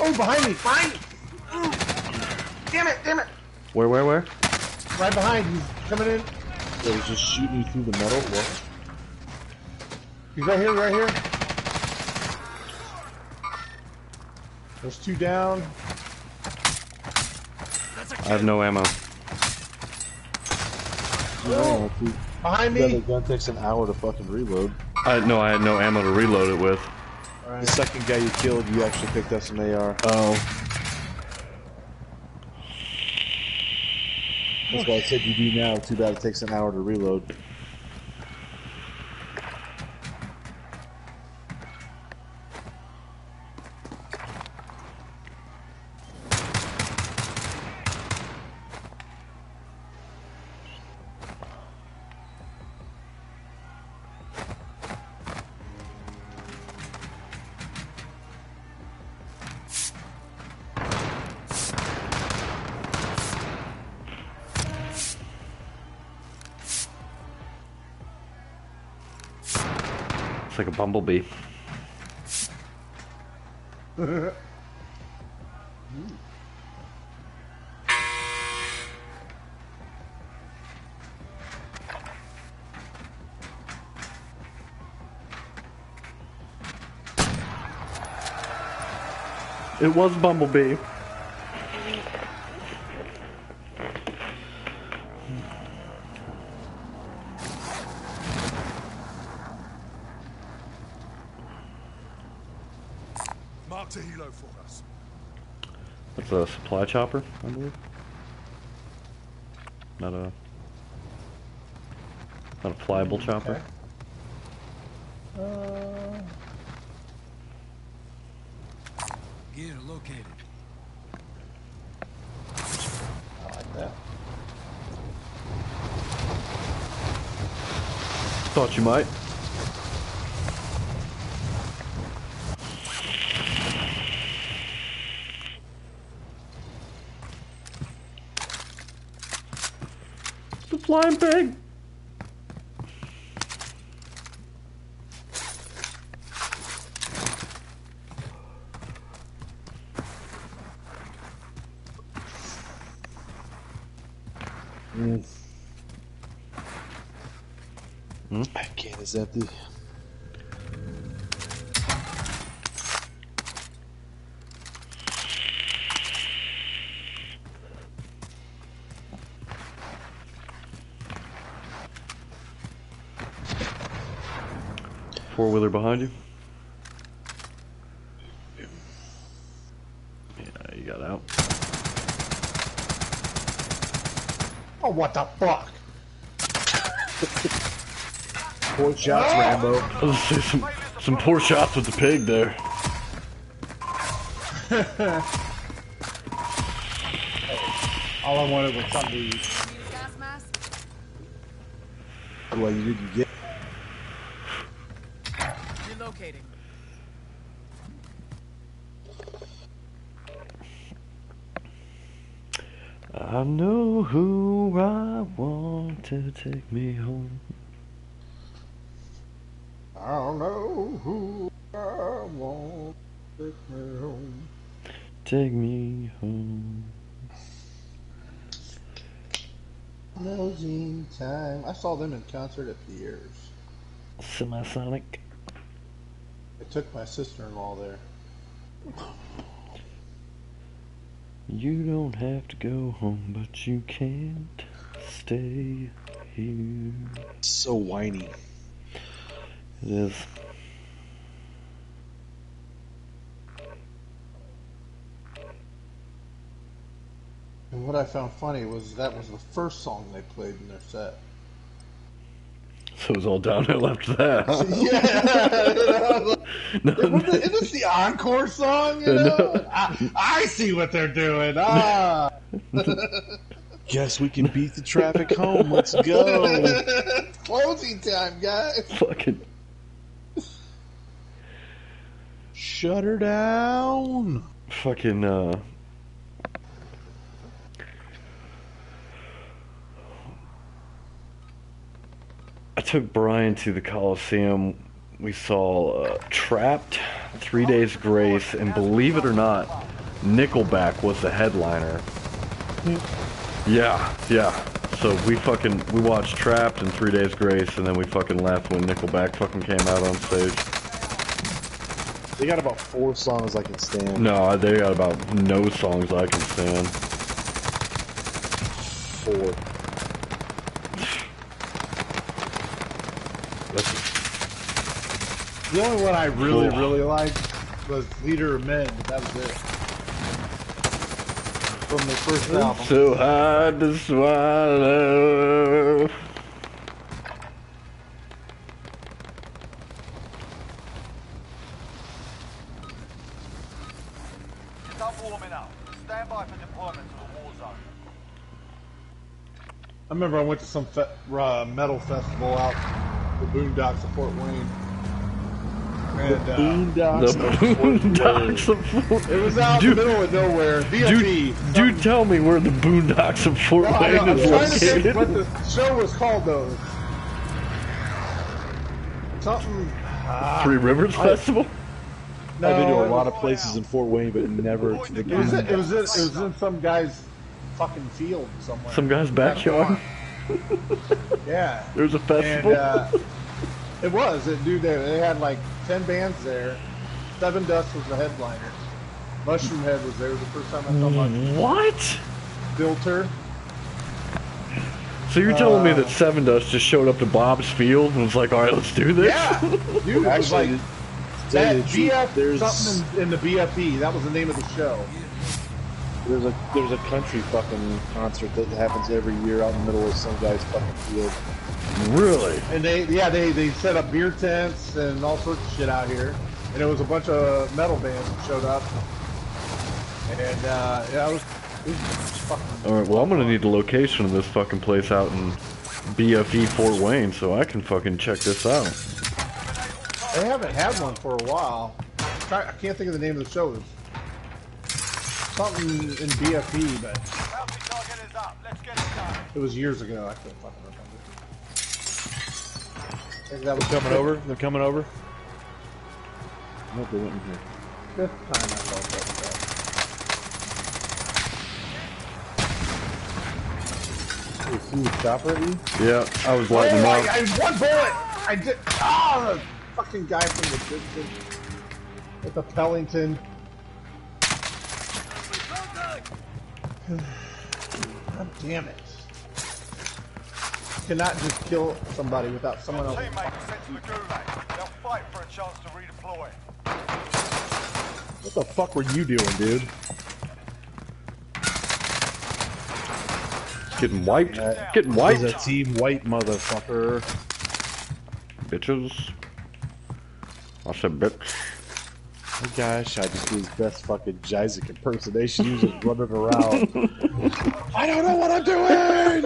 Oh, behind me! Behind me! Damn it! Damn it! Where, where, where? Right behind, he's coming in. Yeah, he's just shooting through the metal. What? He's right here, right here. There's two down. I have no ammo. Oh. No, behind me! The gun takes an hour to fucking reload. Uh, no, I had no ammo to reload it with. Right. The second guy you killed, you actually picked up some AR. Oh. That's why I said you do now. Too bad it takes an hour to reload. Bumblebee. It was Bumblebee. Marked a helo for us. That's a supply chopper, I believe. Not a not a flyable chopper. Uh, Gear located. I like that. Thought you might. The flying pig. Mm. Hmm? My can is empty. Four wheeler behind you. Yeah, you got out. Oh, what the fuck? poor shots, Rambo. I was gonna say some some poor shots with the pig there. All I wanted was something to eat. Use. Well, you didn't get. Relocating. I know who I want to take me home. I don't know who I want to take me home. Take me home. Closing time. I saw them in concert at Pierre's. Semisonic. I took my sister-in-law there. You don't have to go home, but you can't stay here. So whiny. It is. And what I found funny was that was the first song they played in their set. So it was all downhill after that. yeah, No, isn't this the encore song? You know? I, I see what they're doing. Ah, Guess we can beat the traffic home. Let's go. closing time, guys. fucking. Shut her down. Fucking, uh. I took Brian to the Coliseum. We saw uh, Trapt, Three Days Grace, and believe it or not, Nickelback was the headliner. Yeah, yeah. So we fucking we watched Trapt and Three Days Grace, and then we fucking left when Nickelback fucking came out on stage. They got about four songs I can stand. No, they got about no songs I can stand. Four. The only one I really, really liked was Leader of Men, but that was it. From the first album. so hard to swallow. Start warming up. Stand by for deployment to the war zone. I remember I went to some fe- uh, metal festival out the boondocks of Fort Wayne. And, uh, The Boondocks. boondocks of Fort it was out Dude, in the middle of nowhere. Dude, dude, tell me where the boondocks of Fort Oh, Wayne I'm is trying to think located. what the show was called though. Something. ah, Three Rivers Festival? no, I've been to a lot of places in Fort Wayne, but never to the It was, in, it was in, it was in some guy's fucking field somewhere. Some guy's backyard? Yeah. There's a And festival? uh, it was. It, dude, they, they had like ten bands there. Sevendust was the headliner. Mushroomhead was there the first time I saw Mushroom. what? Filter. So you're telling me Uh, that Sevendust just showed up to Bob's Field and was like, alright, let's do this? Yeah, dude, it was Actually, like that you the BF there's something in, in the BFE. That was the name of the show. there's a there's a country fucking concert that happens every year out in the middle of some guy's fucking field. Really? And they, yeah, they, they set up beer tents and all sorts of shit out here. And it was a bunch of metal bands that showed up. And uh, yeah, it was, it was fucking. Alright, well, I'm gonna need the location of this fucking place out in BFE Fort Wayne so I can fucking check this out. They haven't had one for a while. I'm try- I can't think of the name of the show. It was something in BFE, but Bounty target is up. Let's get it done. it was years ago. I can't fucking remember. I think that was Coming over? They're coming over. I hope they went in here. Fifth time I felt that. Hey, see the chopper at you? Yeah, I was lighting Oh, them I, up. I one bullet. I did. Ah, the fucking guy from the distance with the Pelington. God damn it! Cannot just kill somebody without someone else. teammate sent to the gulag. They'll fight for a chance to redeploy. What the fuck were you doing, dude? Getting wiped. Uh, Getting He's wiped. a team white motherfucker. Bitches. I said bitch. Oh gosh, I just do his best fucking Jizek impersonation. He was just running around. I don't know what I'm doing!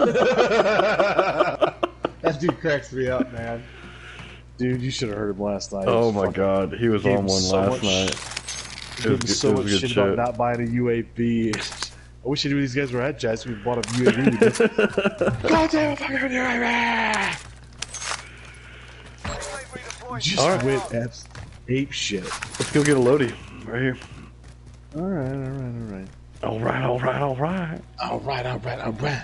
That dude cracks me up, man. Dude, you should have heard him last night. Oh my fucking- god, he was gave on him one so last much- night. He It was gave him good- so it was much good shit shit. about not buying a UAV. I wish I knew these guys were at Jazz. We bought a UAV. Goddamn fucking UAV! Teammate redeployed. Just Alright. went at ape shit. Let's go get a Lodi. Right here. Alright, alright, alright. Alright, alright, alright. Alright, alright, alright.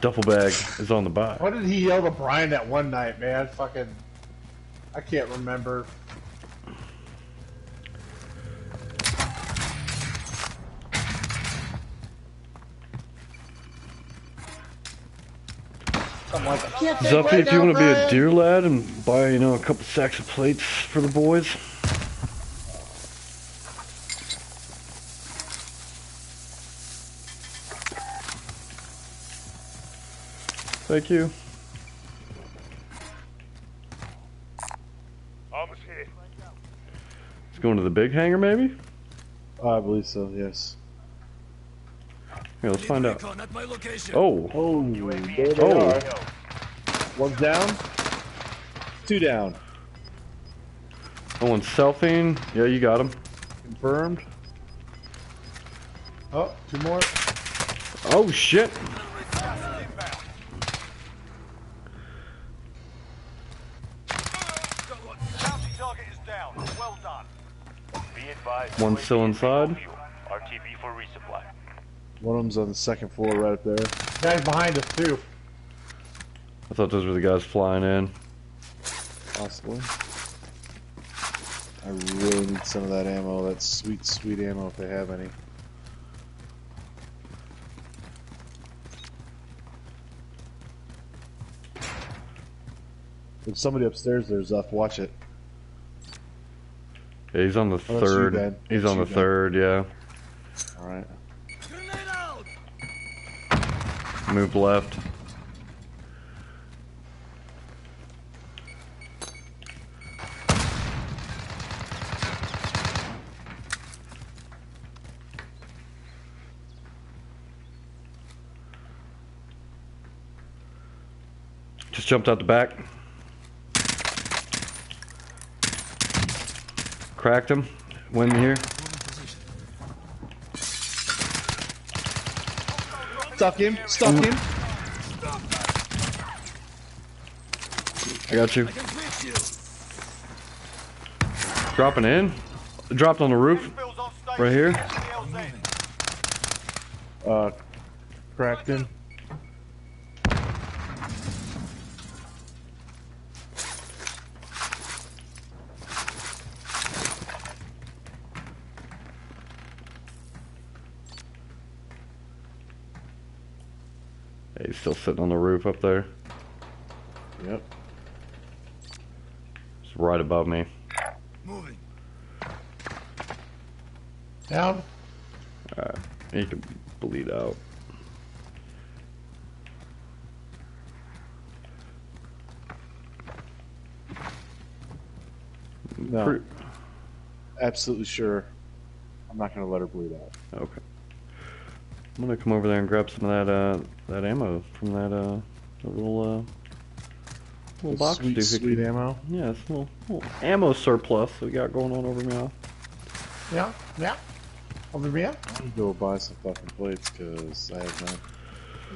Duffel bag is on the back. What did he yell to Brian that one night, man? Fucking, I can't remember. Something like, I can't think Zuffy, right if you want to be a Brian. deer lad and buy, you know, a couple sacks of plates for the boys. Thank you. Almost here. Let's go into the big hangar, maybe? I believe so, yes. Here, let's find out. Oh, Oh, there they Oh. are. One's down. Two down. no one's selfing. Yeah, you got him. Confirmed. Oh, two more. Oh, shit. Bounty target is down. Well done. Be advised. One still inside. fuel. RTB for resupply. One of them's on the second floor right up there. Guys behind us too. I thought those were the guys flying in. Possibly. I really need some of that ammo, that sweet, sweet ammo if they have any. There's somebody upstairs there, Zuff. Watch it. Yeah, he's on the Oh, that's you, third. He's That's on you, the Ben. third. Yeah. Alright. Move left. Just jumped out the back. Cracked him. Went in here. Stuck him! Stuck him! I got you. Dropping in. Dropped on the roof. Bill's on station. Right here. Uh, cracked him. Yeah, he's still sitting on the roof up there. Yep. It's right above me. Down. He can bleed out. No, Pre- absolutely sure. I'm not gonna let her bleed out. okay. I'm gonna come over there and grab some of that uh that ammo from that uh that little uh little box sweet, sweet ammo. Yeah, it's a little, little ammo surplus we got going on over me. Yeah. Yeah. Over here. I'm gonna go buy some fucking plates because I have none.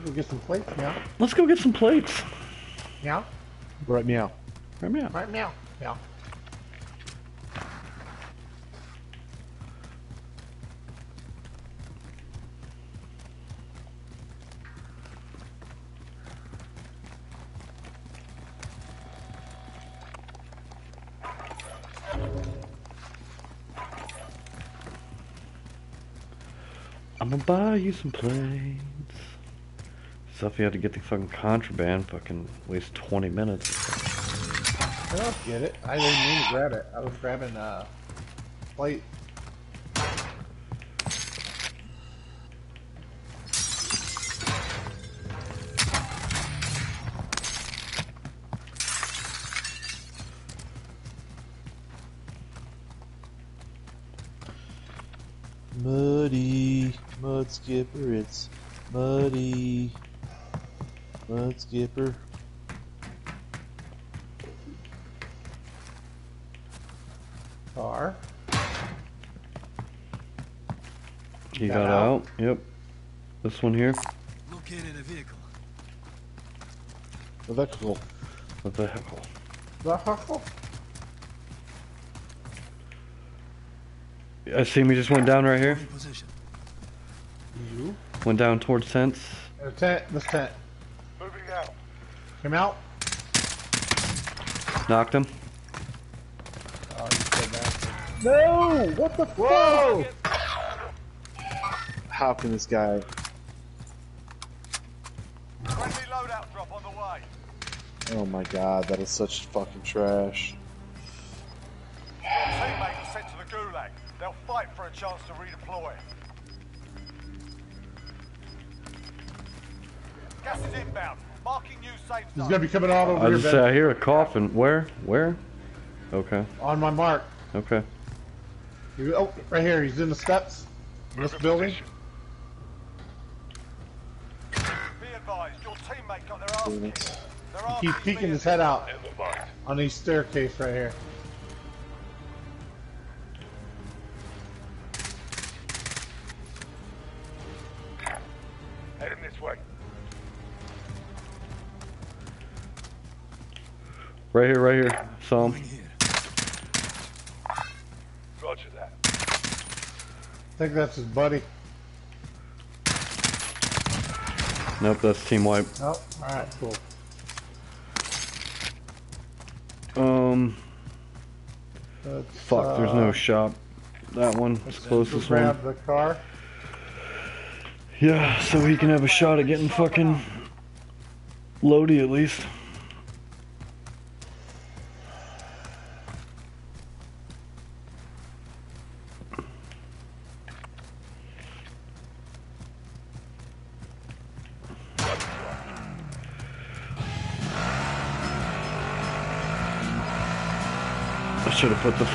We'll get some plates. Yeah. Let's go get some plates. Yeah. Right meow. Right now. Right now. Yeah. Buy you some plates. Stuff you had to get the fucking contraband, fucking waste 20 minutes. I don't get it. I didn't mean to grab it. I was grabbing a plate. Skipper, it's muddy. Mud skipper. Car. He Got got, out? out. Yep. This one here. Located a vehicle. The vehicle. What the hell? The hustle. I see him. He just went down right here. Position. You. Went down towards tents. The tent. This tent. Moving out. Come out. Knocked him. Oh, you said that. No! What the fuck? How can this guy? Friendly loadout drop on the way. Oh my god, that is such fucking trash. Gas is inbound. Marking new safe He's gonna be coming out over I here, just say I hear a coughin. Where? Where? Okay. On my mark. Okay. You- oh, right here. He's in the steps. In this building. position. Be advised, your teammate got their arse Damn kicked. it. Keep peeking his head out on these staircase right here. Right here. Right here. Saw him. Moving here. Roger that. I think that's his buddy. Nope. That's team wipe. Oh, alright, cool. Um. Let's, fuck, there's no uh, shop. That one is let's closest one. grab the car. Yeah, so he can have a shot at getting fucking Lodi at least.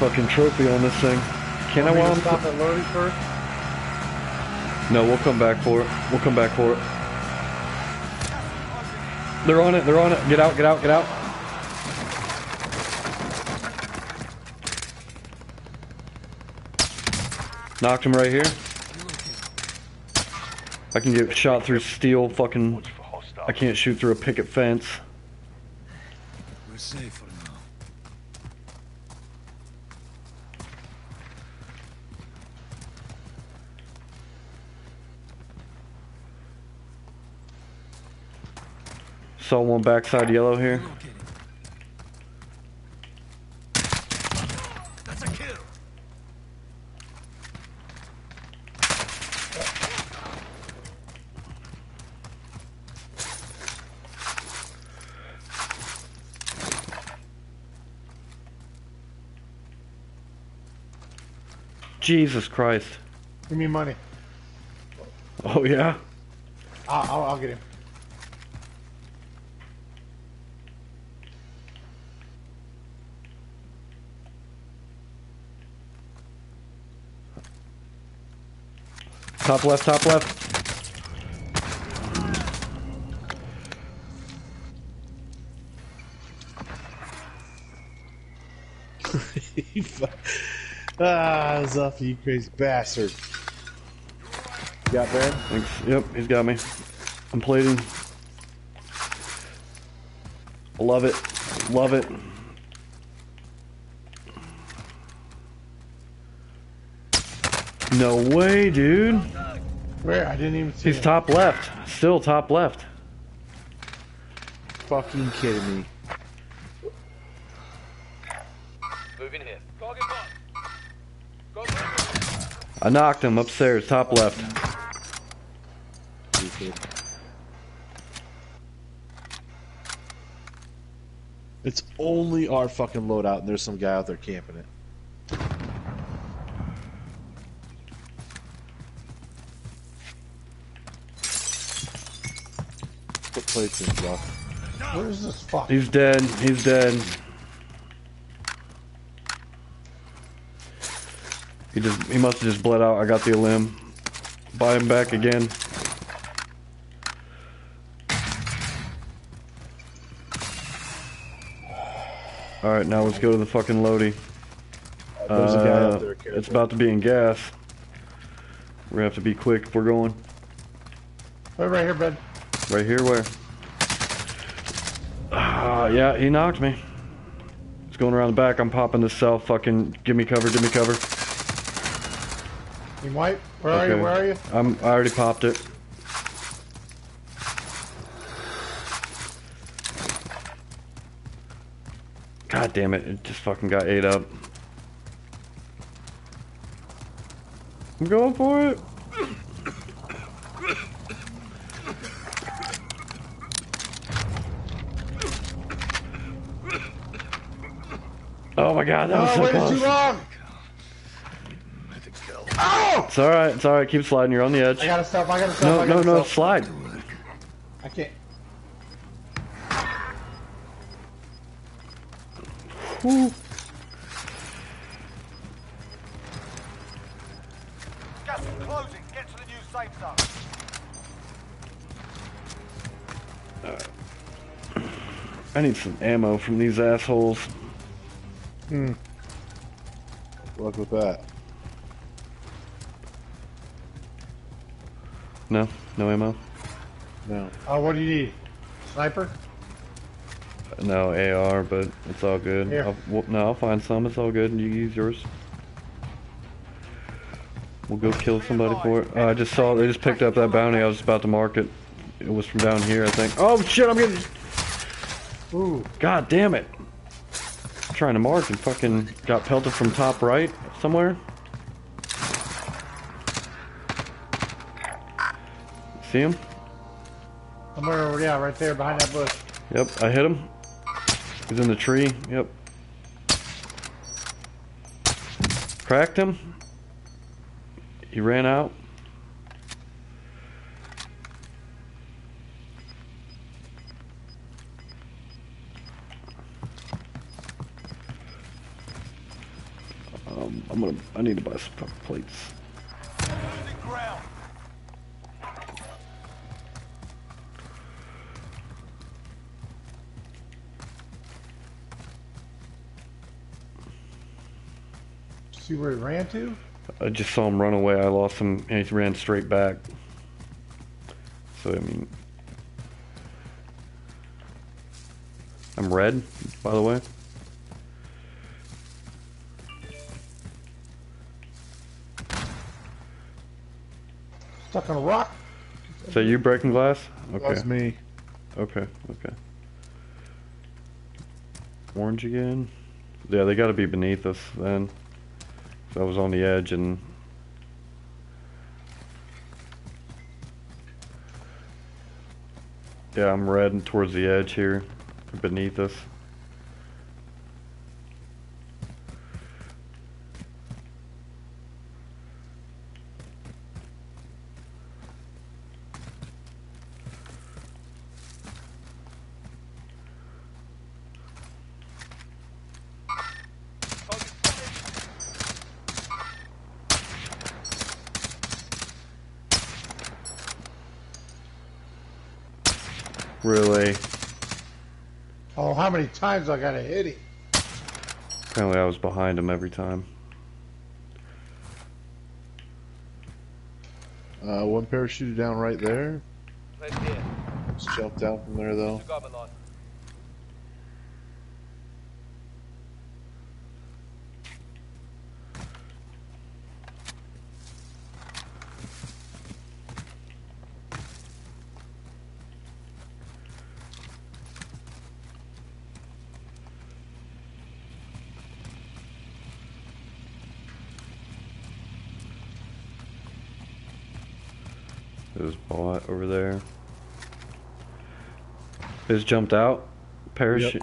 Fucking trophy on this thing. Can I Want to while I'm stop at Lodi first? No, we'll come back for it. We'll come back for it. They're on it. They're on it. Get out. Get out. Get out. Knocked him right here. I can get shot through steel. Fucking. Watch for hostiles. I can't shoot through a picket fence. One backside yellow here. That's a kill. Jesus Christ. Give me money. Oh yeah. I'll, I'll, I'll get him. Top left. Top left. ah, Zuffy, you crazy bastard. You got Ben? Thanks. Yep, he's got me. I'm plating. Love it. Love it. No way, dude. Where? I didn't even see He's him. top left. Still top left. Fucking kidding me. Moving here. Target one. Go. I knocked him upstairs, top left. It's only our fucking loadout, and there's some guy out there camping it. Plates in, Jock. Where's this fuck? He's dead. He's dead. He just he must have just bled out. I got the limb. Buy him back again. Alright, now let's go to the fucking Lodi. There's a guy Uh, out there. It's about to be in gas. We're gonna have to be quick if we're going. Wait, right here, bud. Right here, where? Ah, yeah, he knocked me. He's going around the back. I'm popping this cell. Fucking, give me cover, give me cover. You white? Where are you? Where are you? I'm, I already popped it. God damn it, it just fucking got ate up. I'm going for it. Oh my god, that was Oh, so wait, close. too long. It's alright, it's alright, keep sliding, you're on the edge. I gotta stop. I gotta stop. No, I no, gotta no, stop. slide. I can't. Whew. Gas is closing. Get to the new safe zone. I need some ammo from these assholes. Good luck with that. No, no ammo. No. Oh, what do you need? Sniper? Uh, no AR, but it's all good. Here. I'll, well, no, I'll find some. It's all good. You use yours. We'll go kill somebody for it. Oh, I just saw they just picked up that bounty. I was about to mark it. It was from down here, I think. Oh shit! I'm getting. Ooh. God damn it! Trying to mark and fucking got pelted from top right somewhere. See him? Somewhere yeah, right there behind that bush. Yep, I hit him. He's in the tree. Yep. Cracked him. He ran out. Gonna. I need to buy some fucking plates. See where he ran to? I just saw him run away. I lost him, and he ran straight back. So I mean, I'm red, by the way. A rock? So you breaking glass? Okay. That's me. Okay. Okay. Orange again. Yeah, they got to be beneath us then. So I was on the edge and. Yeah, I'm red and towards the edge here, beneath us. Really? Oh, how many times I gotta hit him? Apparently I was behind him every time. Uh, one parachuted down right there. Right there. Just jumped down from there though. Government on. There's bot over there. Is jumped out. Parachute.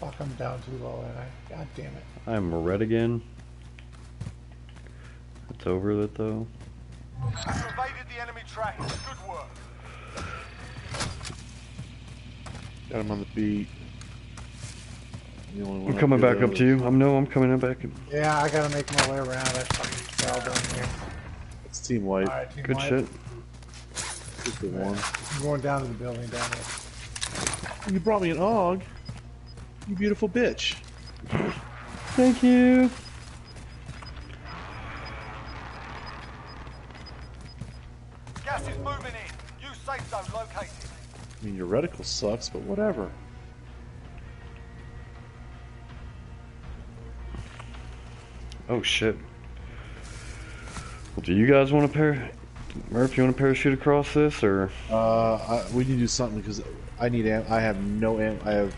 Fuck, I'm down too low, and I. God damn it. I'm red again. It's over it though. You evaded the enemy track. Good work. Got him on the beat. The only one I'm coming back up to you. I'm no, I'm coming back. Yeah, I gotta make my way around. I fucking fell down here. It's team white. Alright, team Good white. shit. Just the one. I'm going down to the building down here. You brought me an og. You beautiful bitch. Thank you. Gas is moving in. New safe zone located. I mean, your reticle sucks, but whatever. Oh shit. Well, do you guys want a par? Murph, you want to parachute across this, or Uh, I, we need to do something because I need. Am- I have no. Am- I have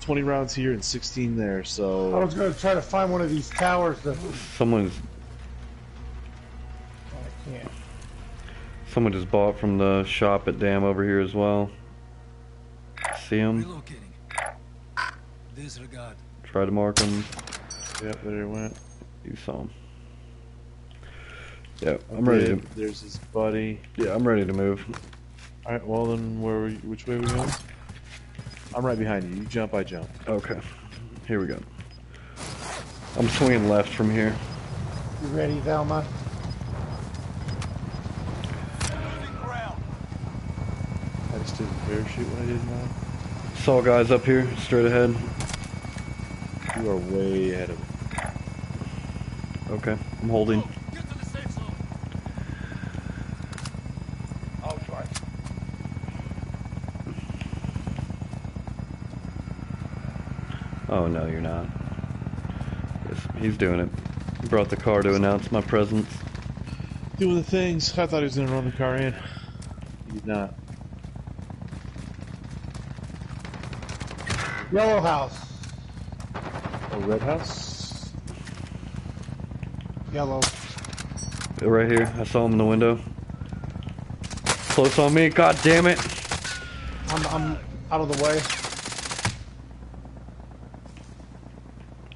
20 rounds here and 16 there. So I was gonna try to find one of these towers that. someone's I can't. someone just bought from the shop at Dam over here as well. See him? Relocating. Disregard. Try to mark him. yep, there he went. You saw him. Yeah, I'm ready to. There's his buddy. Yeah, I'm ready to move. All right. Well, then, where? We, which way are we going? I'm right behind you. You jump, I jump. Okay, here we go. I'm swinging left from here. You ready, Velma? Losing ground. I just did a parachute when I did mine. Saw guys up here, straight ahead. You are way ahead of me. Okay, I'm holding. Get to the safe zone. I'll try. Oh no, you're not. Yes, he's doing it. He brought the car to announce my presence. Doing the things. I thought he was gonna run the car in. He did not. Yellow house. A red house. Yellow. Right here. I saw him in the window. Close on me. God damn it. I'm, I'm out of the way.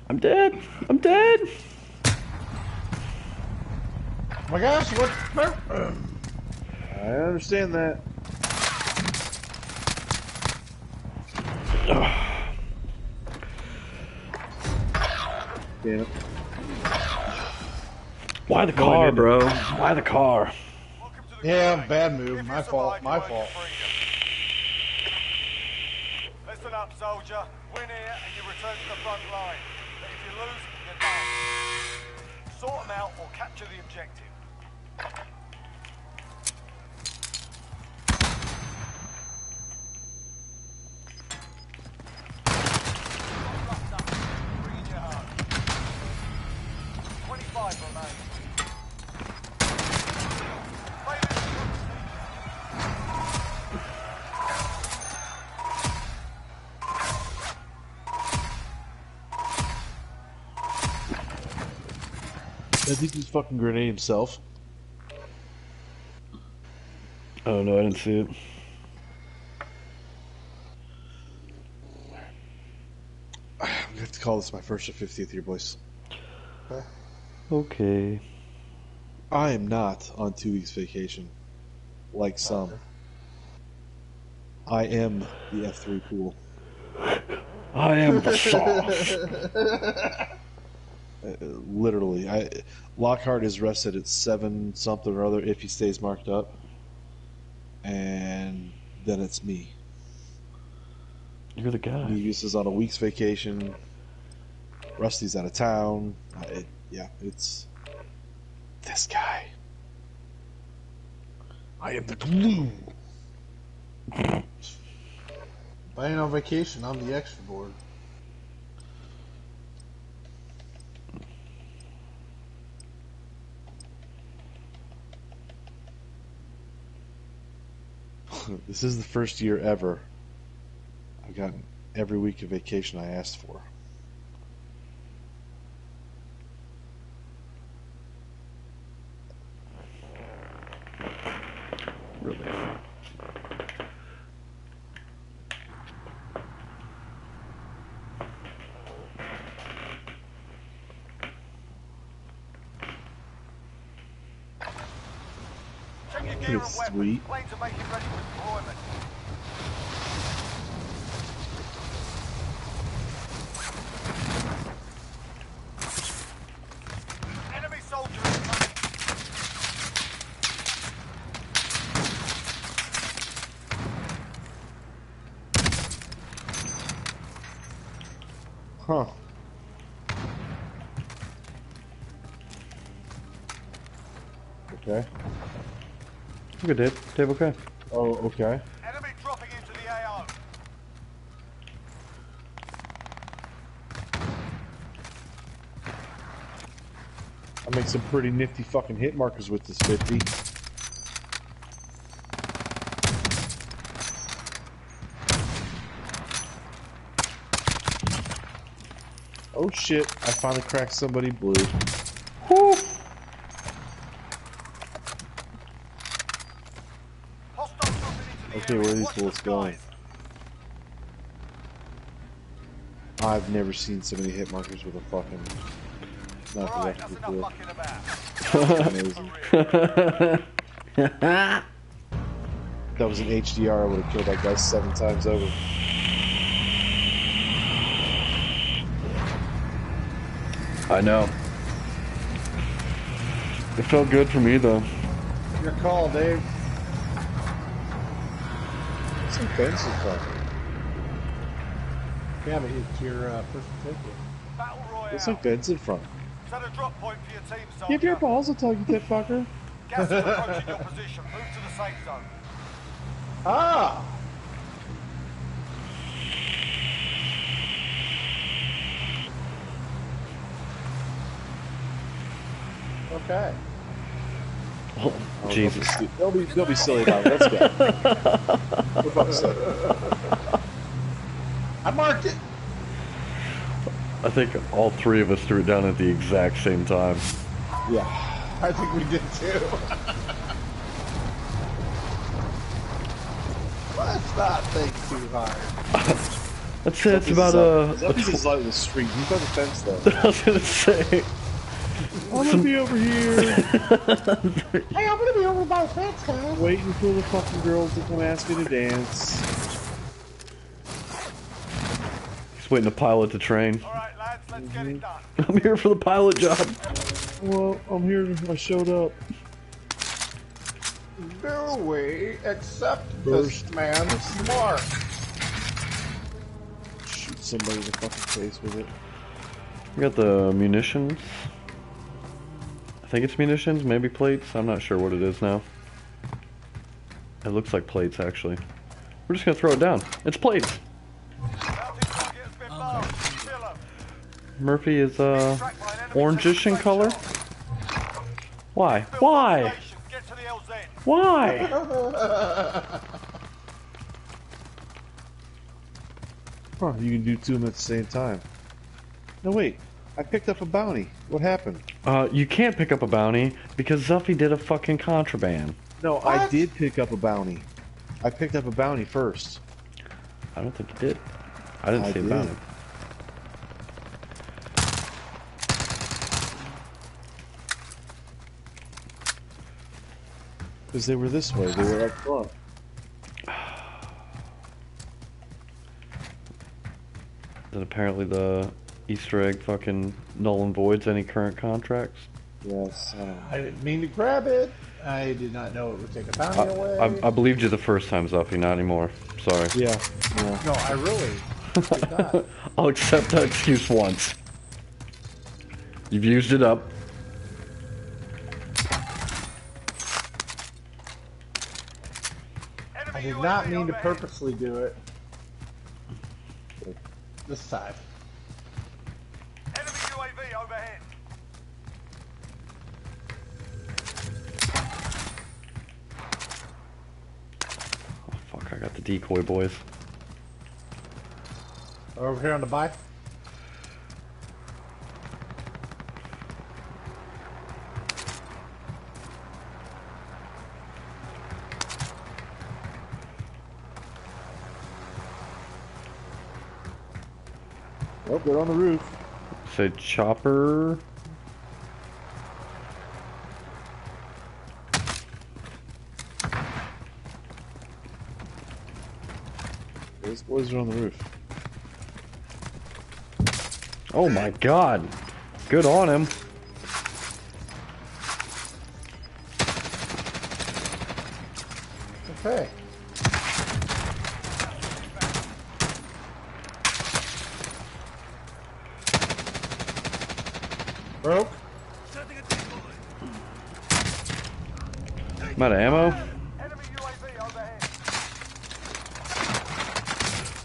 I'm dead. I'm dead. Oh my gosh, what? I understand that. Damn it. Why the car, bro? Why the car? The Yeah, bad move. My fault, my you earn your fault. freedom. Listen up, soldier. Win here and you return to the front line. But if you lose, you're done. Sort them out or capture the objective. I think he's fucking grenade himself. Oh no, I didn't see it. I'm gonna have to call this my first or 50th year, boys. Okay. I am not on two weeks vacation, like some. I am the F3 pool. I am the sauce. Uh, literally, I Lockhart is rested at seven something or other if he stays marked up, and then it's me. You're the guy. Negus is on a week's vacation. Rusty's out of town. Uh, It, yeah, it's this guy. I am the glue. I ain't on vacation. I'm the extra board. This is the first year ever I've gotten every week of vacation I asked for. Really. Check your gear and It's weapons. sweet. Planes are making ready for deployment. Enemy soldier incoming. Huh. Okay. I'm good, Dave. Dave, okay. Oh, okay. Enemy dropping into the AO. I make some pretty nifty fucking hit markers with this 50. Oh shit, I finally cracked somebody blue. Dropping into Okay, where are these Watch the bullets going? I've never seen so many hit markers with a fucking. Not the Alright, rest that's enough the fucking about. Amazing. If that was an HDR, I would have killed that guy seven times over. I know. It felt good for me though. Your call, Dave. What's in Benson from? Yeah, but it's your uh, first ticket. Battle Royale. What's like Benson from? Set a drop point for your team, soldier. Give your balls a tug, you tit fucker. Gas is approaching your position. Move to the safe zone. Ah! Okay. Oh, Jesus. They'll be, they'll be, silly about it. Let's go. For fuck's sake. I marked it. I think all three of us threw it down at the exact same time. Yeah. I think we did too. Let's not think too hard. That's it. It's about uh, a. Something's a inside the street. He's by the fence though. I was gonna say. I'm gonna be over here Hey, I'm gonna be over by the fence, guys. waiting for the fucking girls to come ask me to dance. He's waiting to pilot the train. All right, lads, let's get it done. I'm here for the pilot job. Well, I'm here. I showed up. No way, except First. this man is smart. Shoot somebody in the fucking face with it. We got the munitions. I think it's munitions, maybe plates. I'm not sure what it is now. It looks like plates, actually. We're just gonna throw it down. It's plates. Murphy is uh orangish in color. Why? Why? Why? Huh, you can do two of them at the same time. No, wait. I picked up a bounty. What happened? Uh, you can't pick up a bounty because Zuffy did a fucking contraband. No, I did pick up a bounty. I picked up a bounty first. I don't think he did. I didn't I see a did. bounty. Because they were this way. They were up front. Then apparently the Easter egg fucking null and voids any current contracts. Yes. I. I didn't mean to grab it. I did not know it would take a bounty I, away. I, I believed you the first time, Zuffy, not anymore. Sorry. Yeah. Yeah. no, I really did not. I'll accept that excuse once. You've used it up. I did not mean to purposely do it. This time. Enemy UAV overhead. Oh, fuck, I got the decoy boys. Over here on the buy. Oh, they're on the roof. Say chopper. Boys are on the roof. Oh my god. Good on him. Okay. Broke. I'm out of ammo. Enemy UAV overhead.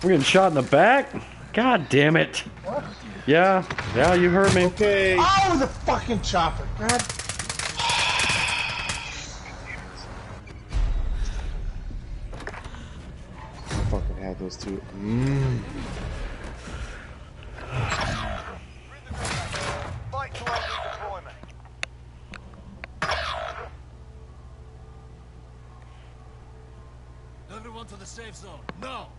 We're getting shot in the back? God damn it. What? Yeah, yeah, you heard me. Okay. Oh, the fucking chopper. God. I fucking had those two. Mm. Fight to end redeployment. Everyone to the safe zone. Now!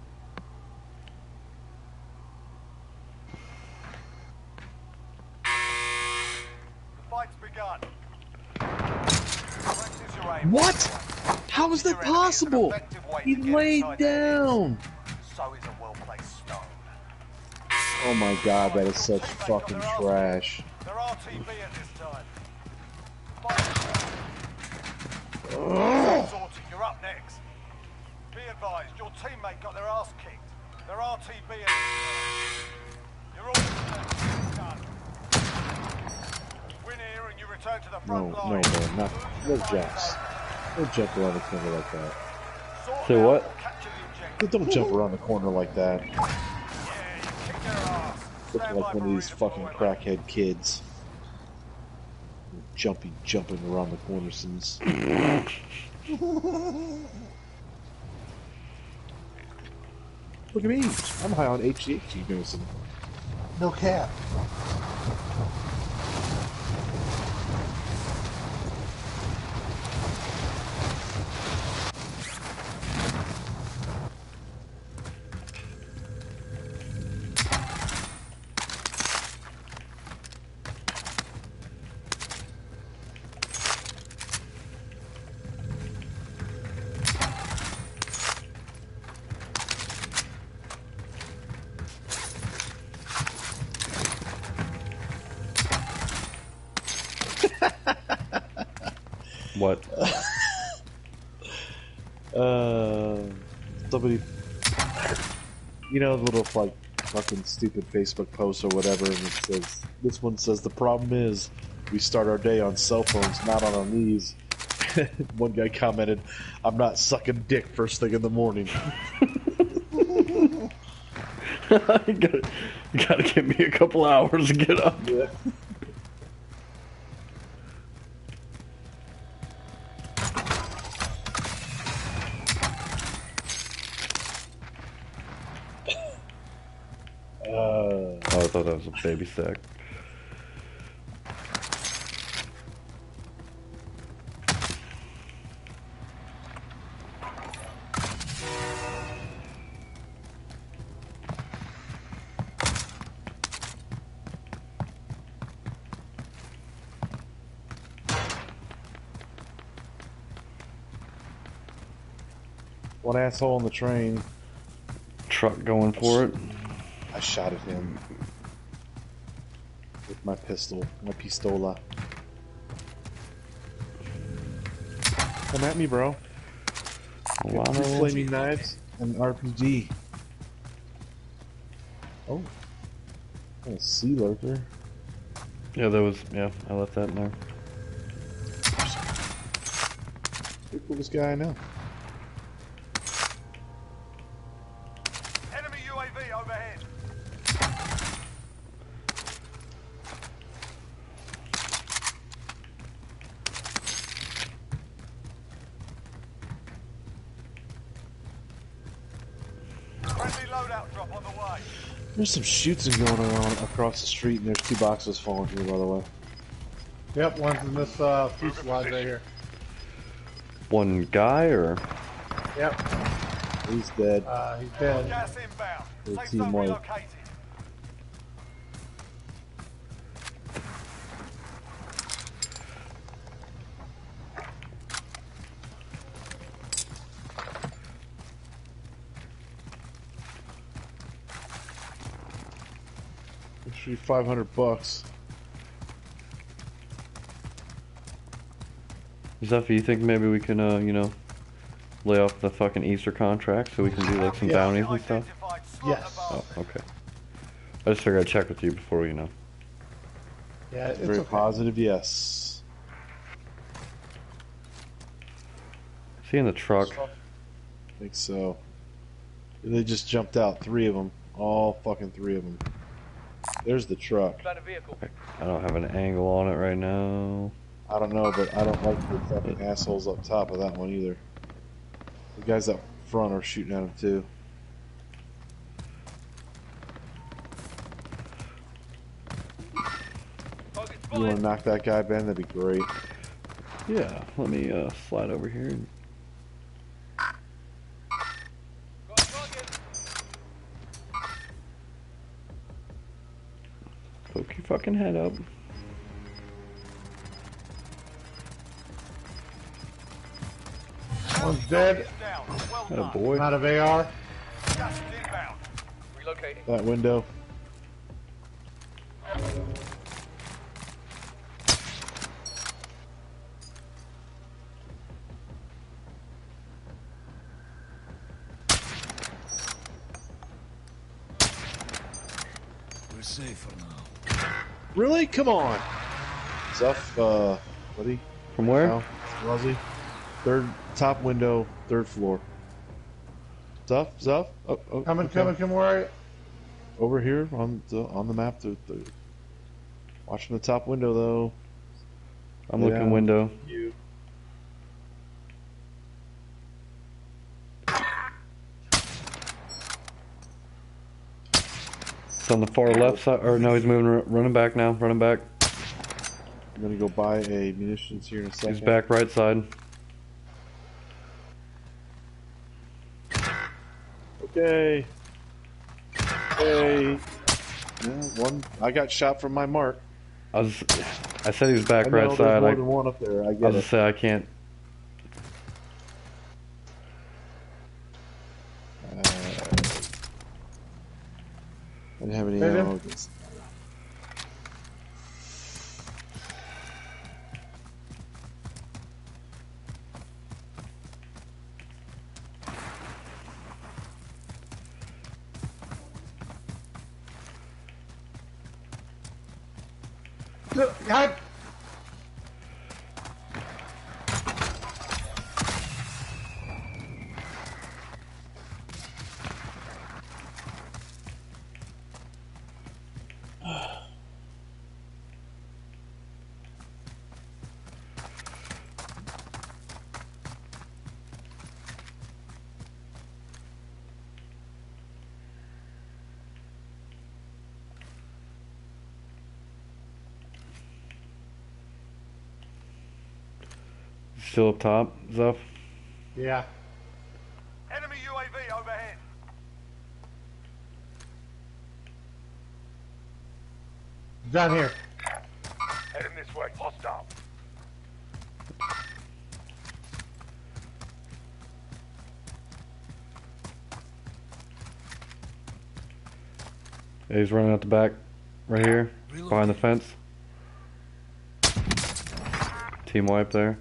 What? How is that Your is possible? He laid inside their heads. down. So is a well-placed stone. Oh my god, that is such fucking trash. They're RTB at this time. You're up next. Be advised, your teammate got their ass kicked. They're RTB at this time. You're all done. Win here and you return to the No, front no, line. no, not. No jumps. Don't jump around the corner like that. Say what? or Capture the objective. Don't jump around the corner like that. Yeah, you kick their ass. Looking like one of these fucking crackhead kids. Jumping, jumping around the corners. Look at me. I'm high on HGH medicine. No cap. What? Uh, somebody, you know, little like fucking stupid Facebook post or whatever, and it says this one says the problem is we start our day on cell phones, not on our knees. one guy commented, "I'm not sucking dick first thing in the morning." you gotta, you gotta give me a couple hours to get up. Yeah. Uh, Oh, I thought that was a baby sack. one asshole on the train. Truck going for it. I shot at him my pistol, my pistola. Come at me, bro. Wow. Flaming knives and RPG. Oh, oh sea lurker. Yeah, that was. Yeah, I left that in there. The coolest guy I know. Enemy UAV overhead. Friendly loadout drop on the way. There's some shooting going on across the street, and there's two boxes falling here, by the way. Yep, one's in this uh, fuselage right here. One guy or Yep, He's dead. uh, he's dead. Gas inbound. Good Safe team zone white. Relocated. It should be 500 bucks. Zephy, you think maybe we can, uh, you know, lay off the fucking Easter contract so we can do like some Yeah. bounties and stuff? Yes. Oh, okay. I just figured I'd check with you before, you know. Yeah, it's Very okay. positive, yes. See in the truck. I think so. They just jumped out, three of them. All fucking three of them. There's the truck. Found a vehicle. I don't have an angle on it right now. I don't know, but I don't like the fucking assholes up top of that one either. The guys up front are shooting at him too. You want to knock that guy, Ben? That'd be great. Yeah, let me uh, slide over here. and- Got a target. Poke your fucking head up. One's dead. Down. Well Had a boy. I'm out of AR. Gas inbound. Relocating. That window. Really? Come on. Zuff, uh, buddy. From where? Now, Rozzy. Third, top window, third floor. Zuff, Zuff. Oh, oh, Coming, okay. coming, coming. Where are you? Over here on the on the map. The, the, watching the top window though. I'm Yeah. looking window. You. He's on the far left side, or no, he's moving, running back now, running back. I'm gonna go buy a munitions here in a second. He's back right side. Okay. Hey. Yeah, one. I got shot from my mark. I was, I said he was back I know right there's side. more I, than one up there. I I get was it. say I can't. Didn't have any Hey, uh, ammo. Vin. Still up top, Zuff. Yeah. Enemy UAV overhead. Down here. Heading this way. Hostile. Yeah, he's running out the back, right here, behind the fence. Team wipe there.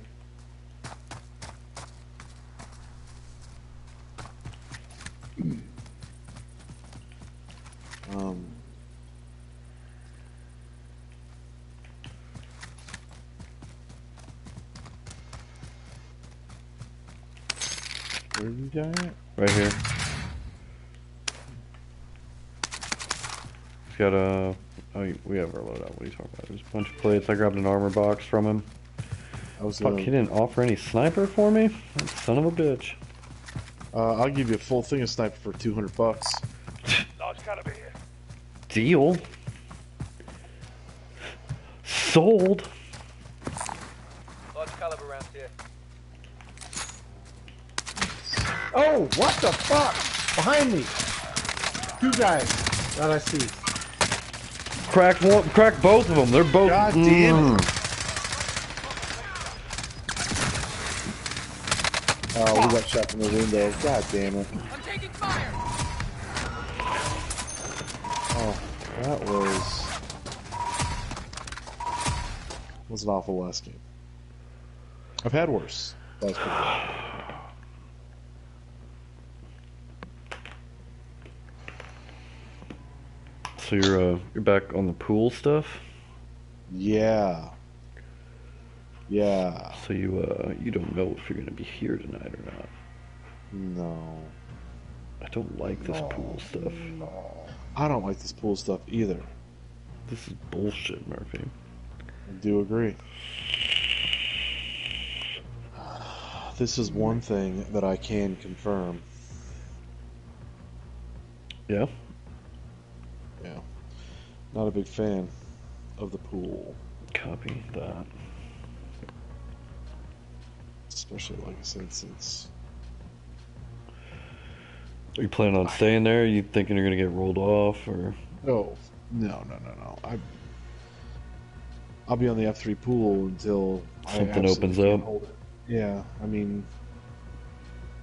I grabbed an armor box from him. I was Fuck, gonna, he didn't offer any sniper for me? Son of a bitch. uh, I'll give you a full thing of sniper for 200 bucks. Large caliber here. Deal. Sold. Large caliber rounds here. Oh, what the fuck? Behind me. Two guys that I see. Cracked one. Cracked both of them. They're both. God damn it. Mm. Oh, we got shot from the window. God damn it. I'm taking fire. Oh, that was was an awful last game. I've had worse. Last game. So you're uh you're back on the pool stuff. Yeah. Yeah. So you uh you don't know if you're gonna be here tonight or not. No. I don't like this pool stuff. No. I don't like this pool stuff either. This is bullshit, Murphy. I do agree. This is one thing that I can confirm. Yeah. Yeah. Not a big fan of the pool. Copy that. Especially, like I said, since. Are you planning on staying there? Are you thinking you're gonna get rolled off or No. No, no, no, no. I. I'll be on the F3 pool until Something opens up. Yeah, I mean,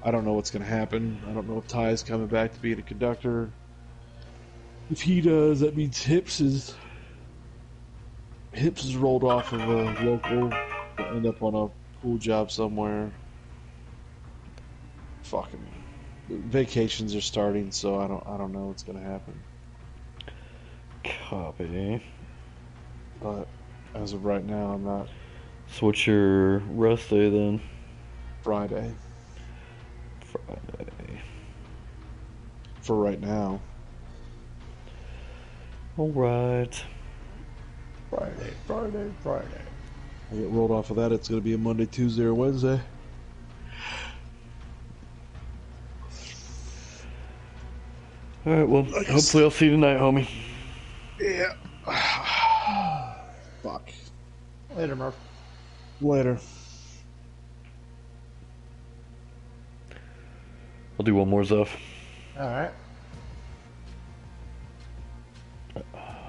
I don't know what's going to happen. I don't know if Ty's coming back to being a conductor. If he does, that means Hips is Hips is rolled off of a local, end up on a pool job somewhere. Fucking vacations are starting, so I don't I don't know what's going to happen. copy? But as of right now, I'm not So what's your rest day then? Friday Friday. for right now. All right. Friday, Friday, Friday. I get rolled off of that. It's going to be a Monday, Tuesday, or Wednesday. All right. Well, hopefully I'll see you tonight, homie. Yeah. Fuck. Later, Murph. Later. I'll do one more, Zuff. All right.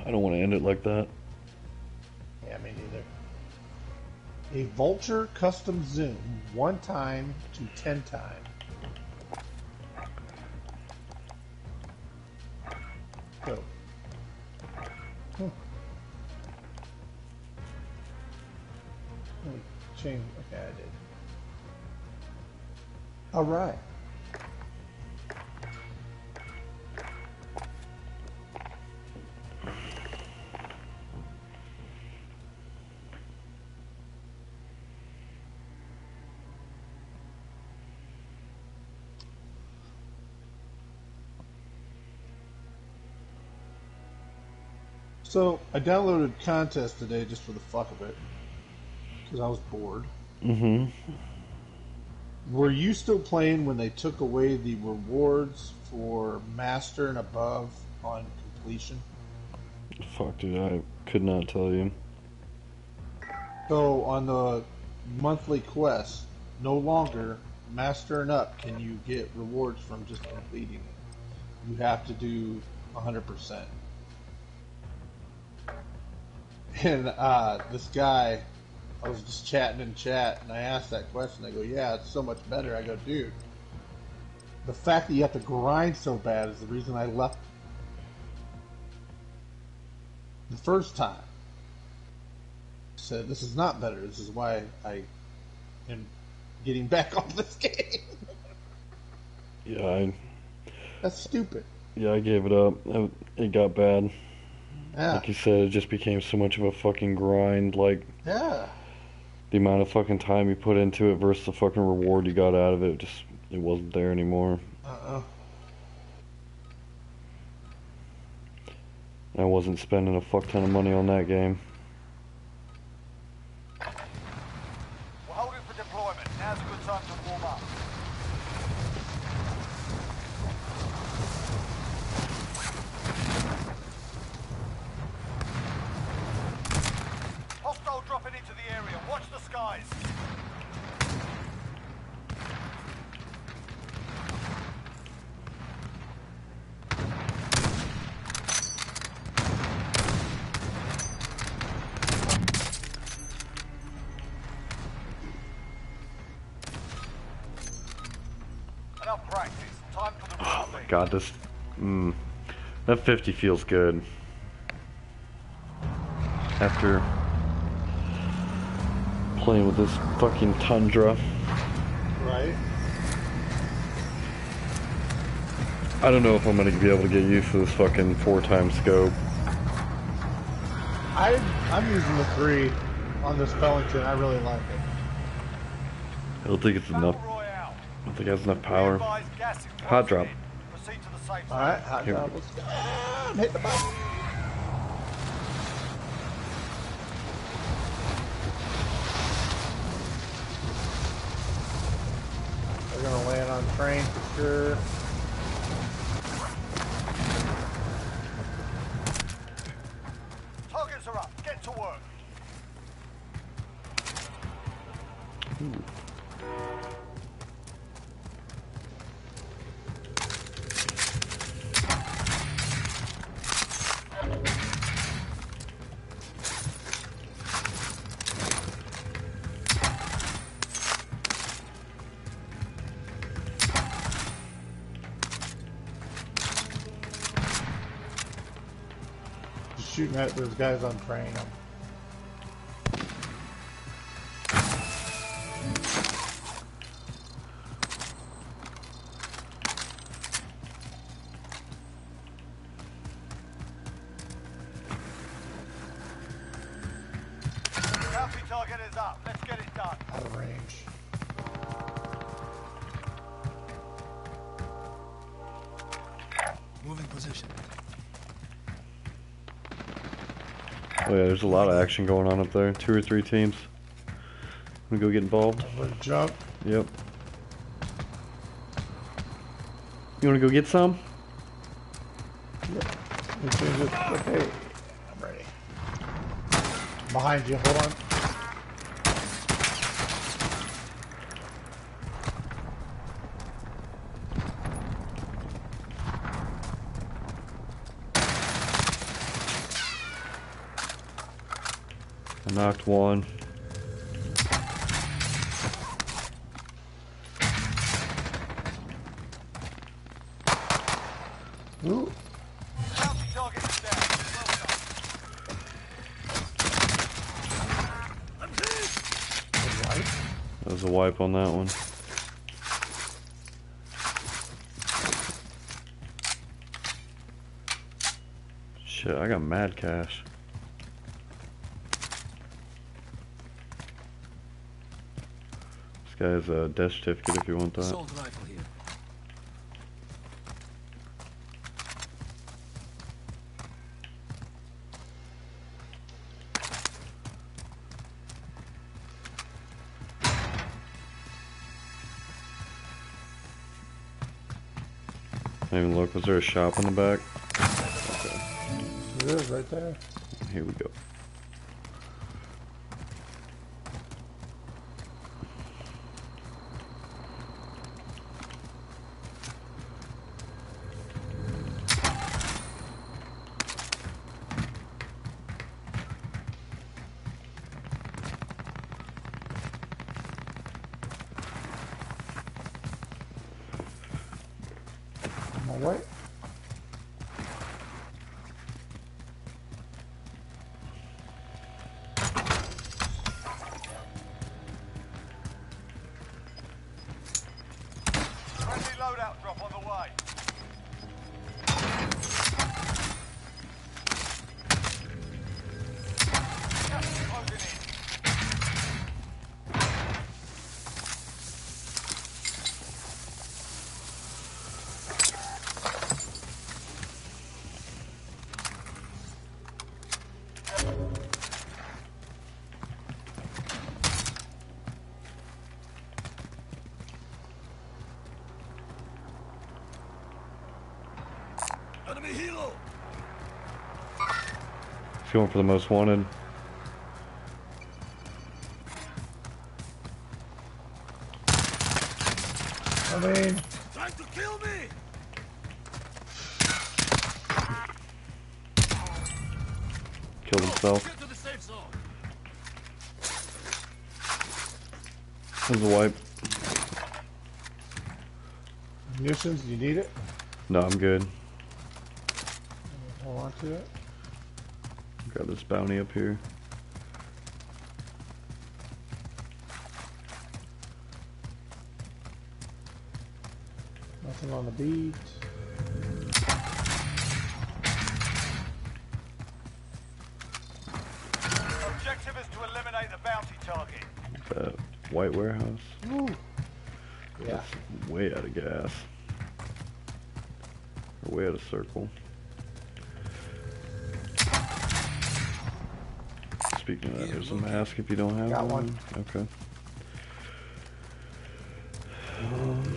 I don't want to end it like that. Yeah, me neither. A Vulture custom zoom, one time to ten time. Go. Hmm. Change. Okay, I did. All right. So I downloaded contest today just for the fuck of it because I was bored. Mm-hmm. Were you still playing when they took away the rewards for master and above on completion? Fuck, dude, I could not tell you. So on the monthly quest, no longer master and up can you get rewards from just completing it. You have to do 100%. And uh, this guy, I was just chatting in chat, and I asked that question. I go, "Yeah, it's so much better." I go, "Dude, the fact that you have to grind so bad is the reason I left the first time." I Said, "This is not better. This is why I am getting back on this game." Yeah, I That's stupid. yeah I gave it up. It- It got bad. Yeah, Like you said, it just became so much of a fucking grind. Like yeah. the amount of fucking time you put into it versus the fucking reward you got out of it, just it wasn't there anymore. Uh-uh. I wasn't spending a fuck ton of money on that game. 50 feels good. After playing with this fucking tundra, Right. I don't know if I'm gonna be able to get used to this fucking four time scope. I I'm using the three on this Pelington. I really like it. I don't think it's enough. I don't think it has enough power. Advise gas is Hot drop. in. Proceed to the safe All zone. right, hot Here. job. Let's go. Ah, Hit the button. We're gonna land on train for sure. At those guys on train. Oh yeah, there's a lot of action going on up there. Two or three teams. Wanna go get involved? I'm gonna jump. Yep. You wanna go get some? As soon as it's- Okay, I'm ready. Behind you, hold on. Knocked one. Ooh, a wipe on that one. Shit, I got mad cash. This guy has a uh, death certificate if you want that. Assault. Even look, was there a shop in the back? It is right there. Here we go. Going for the most wanted. I mean, Trying to kill me. Killed himself. Get to the safe zone. That was a wipe. munitions, do you need it? No, I'm good. Hold on to it. Got this bounty up here. If you don't have Got one. one. Okay. So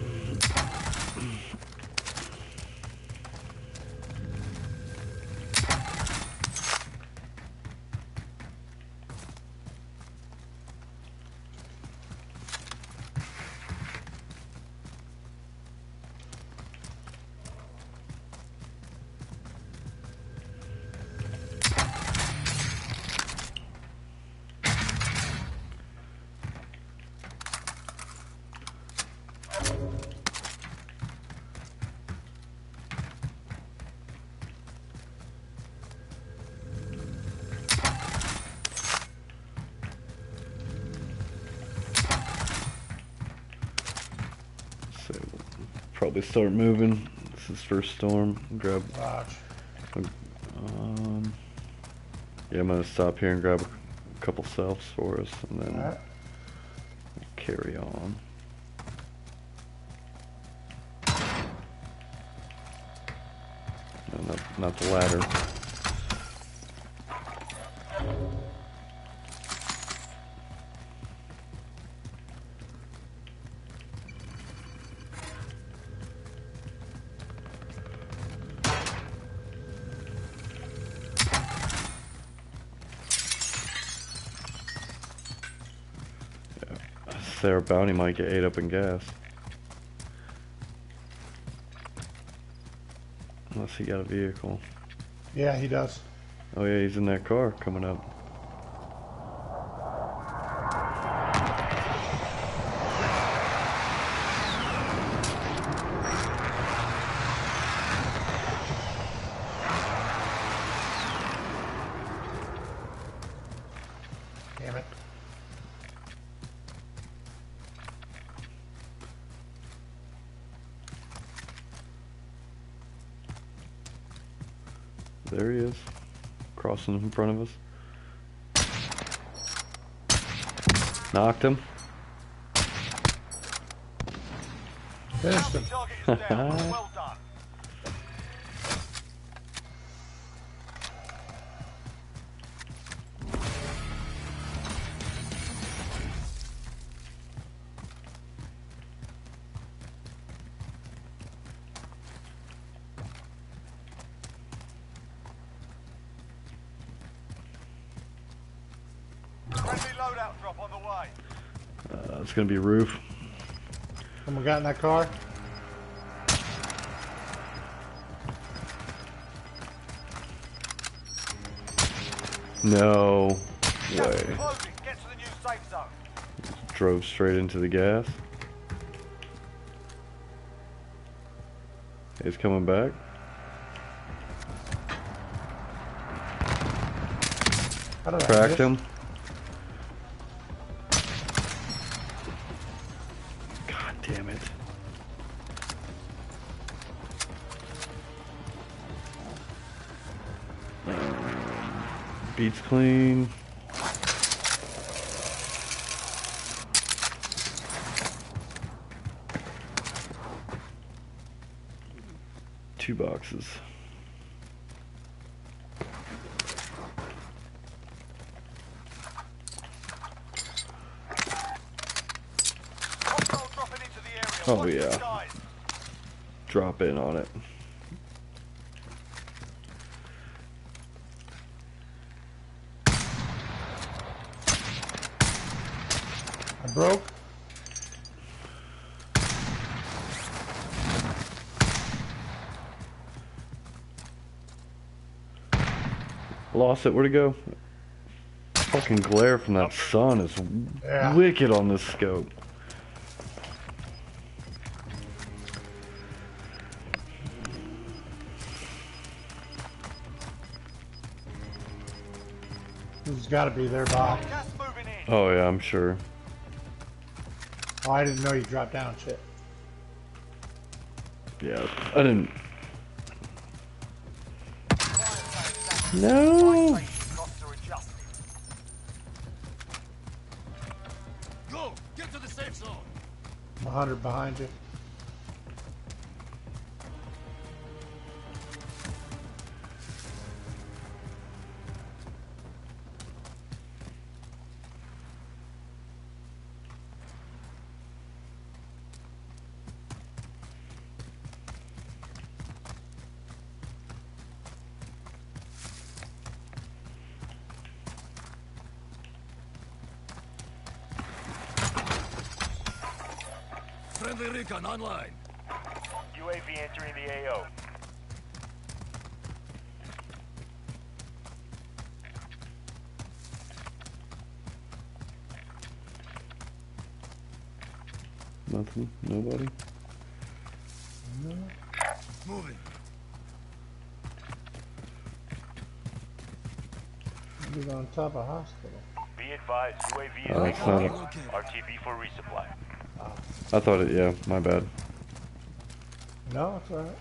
start moving. This is first storm. Grab Watch. um Yeah, I'm gonna stop here and grab a couple selves for us and then Alright. carry on. No, not, not the ladder. Say our bounty might get ate up in gas. Unless he got a vehicle. Yeah, he does. Oh yeah, he's in that car coming up. It's gonna be roof. Someone got in that car? No way. Get to the new safe zone. Drove straight into the gas. He's coming back. How did I Cracked miss? him. Beats clean. Two boxes. Hostile dropping into the area. Oh, Watch the yeah. skies. Drop in on it. I broke. Lost it. Where'd it go? Fucking glare from that sun is Yeah. wicked on this scope. He's got to be there, Bob. Gas moving in. Oh yeah, I'm sure. Oh, I didn't know you dropped down. Shit. Yeah, I didn't. No. safety costs are adjusted. Go! Get to the safe zone! 100 behind you. Top of hospital. Be advised, UAV is Oh, it's not. Okay. RTB for resupply. I thought it. Yeah, my bad. No, it's alright.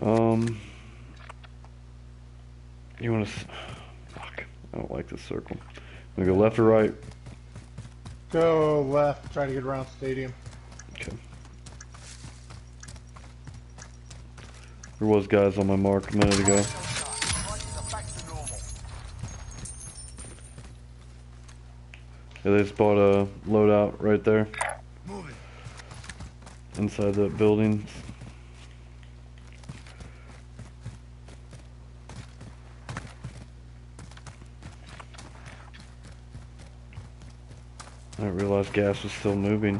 Um. You want to? Fuck. I don't like this circle. I'm gonna go left or right. Go left. Try to get around stadium. Okay. There was guys on my mark a minute ago. Yeah, they bought a loadout right there inside the building. I didn't realize gas was still moving.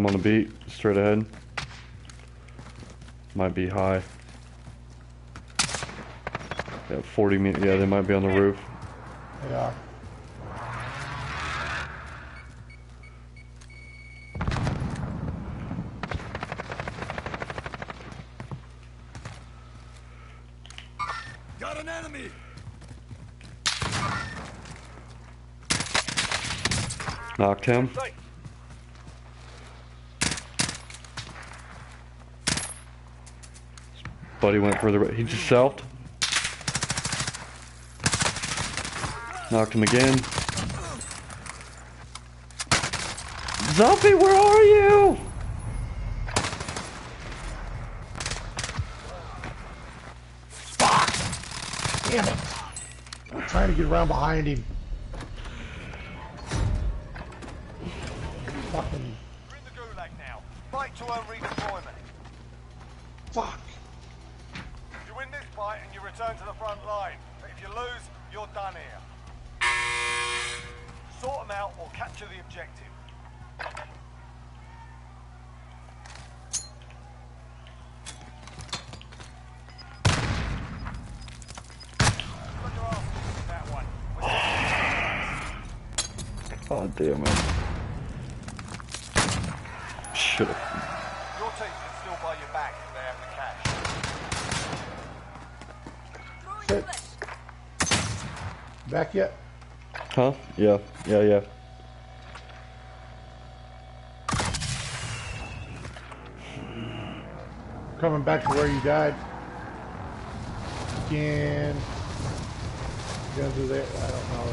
Him on the beat, straight ahead. Might be high. Yeah, 40 meters. Yeah, they might be on the roof. They are. Got an enemy! Knocked him. Buddy went further. He just selfed. Knocked him again. Zombie, where are you? Fuck! Damn it! I'm trying to get around behind him. Fucking You're in fight and you return to the front line. But if you lose, you're done here. Sort them out or capture the objective. Oh damn it. Should've. Your Back yet? Huh? Yeah, yeah, yeah. Coming back to where you died. Again. Guns are there. I don't know.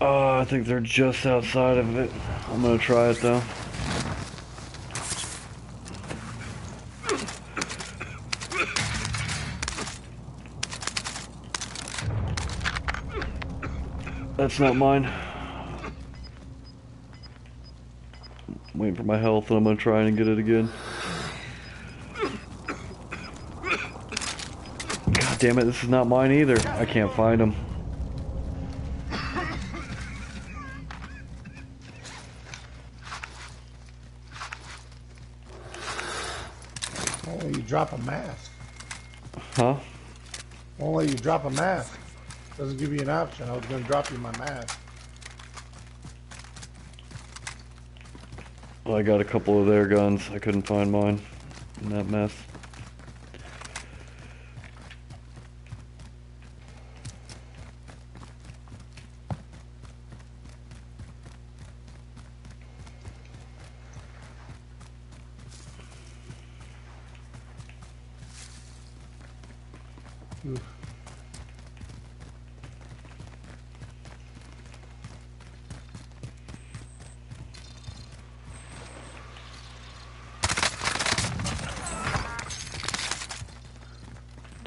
Oh, I think they're just outside of it. I'm gonna try it though. That's not mine. I'm waiting for my health and I'm gonna try and get it again. God damn it, this is not mine either. I can't find them. Only you drop a mask. Huh? Only you drop a mask. Doesn't give you an option. I was to drop you my mask. I got a couple of their guns. I couldn't find mine in that mess.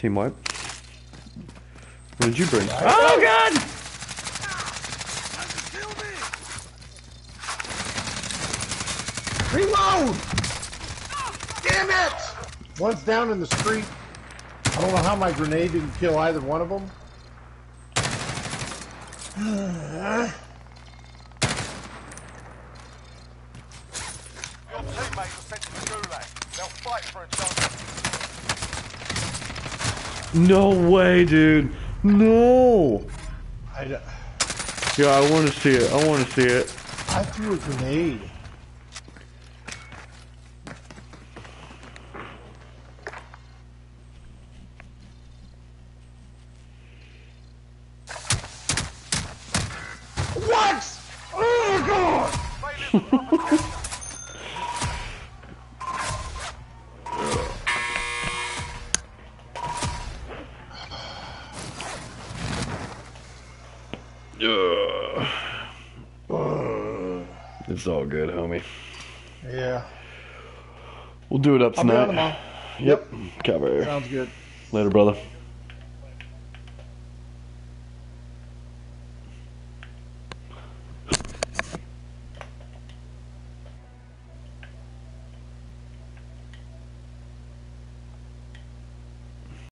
Team wipe. What did you bring? Oh, oh god! Reload! Damn it! One's down in the street. I don't know how my grenade didn't kill either one of them. Uh, Your teammate was sent to the gulag. They'll fight for a chance. No way, dude. No. I, d- Yeah, I want to see it. I want to see it. I threw a grenade. Do it up I'll be on tonight. Yep. Cover. Sounds good. Later, brother.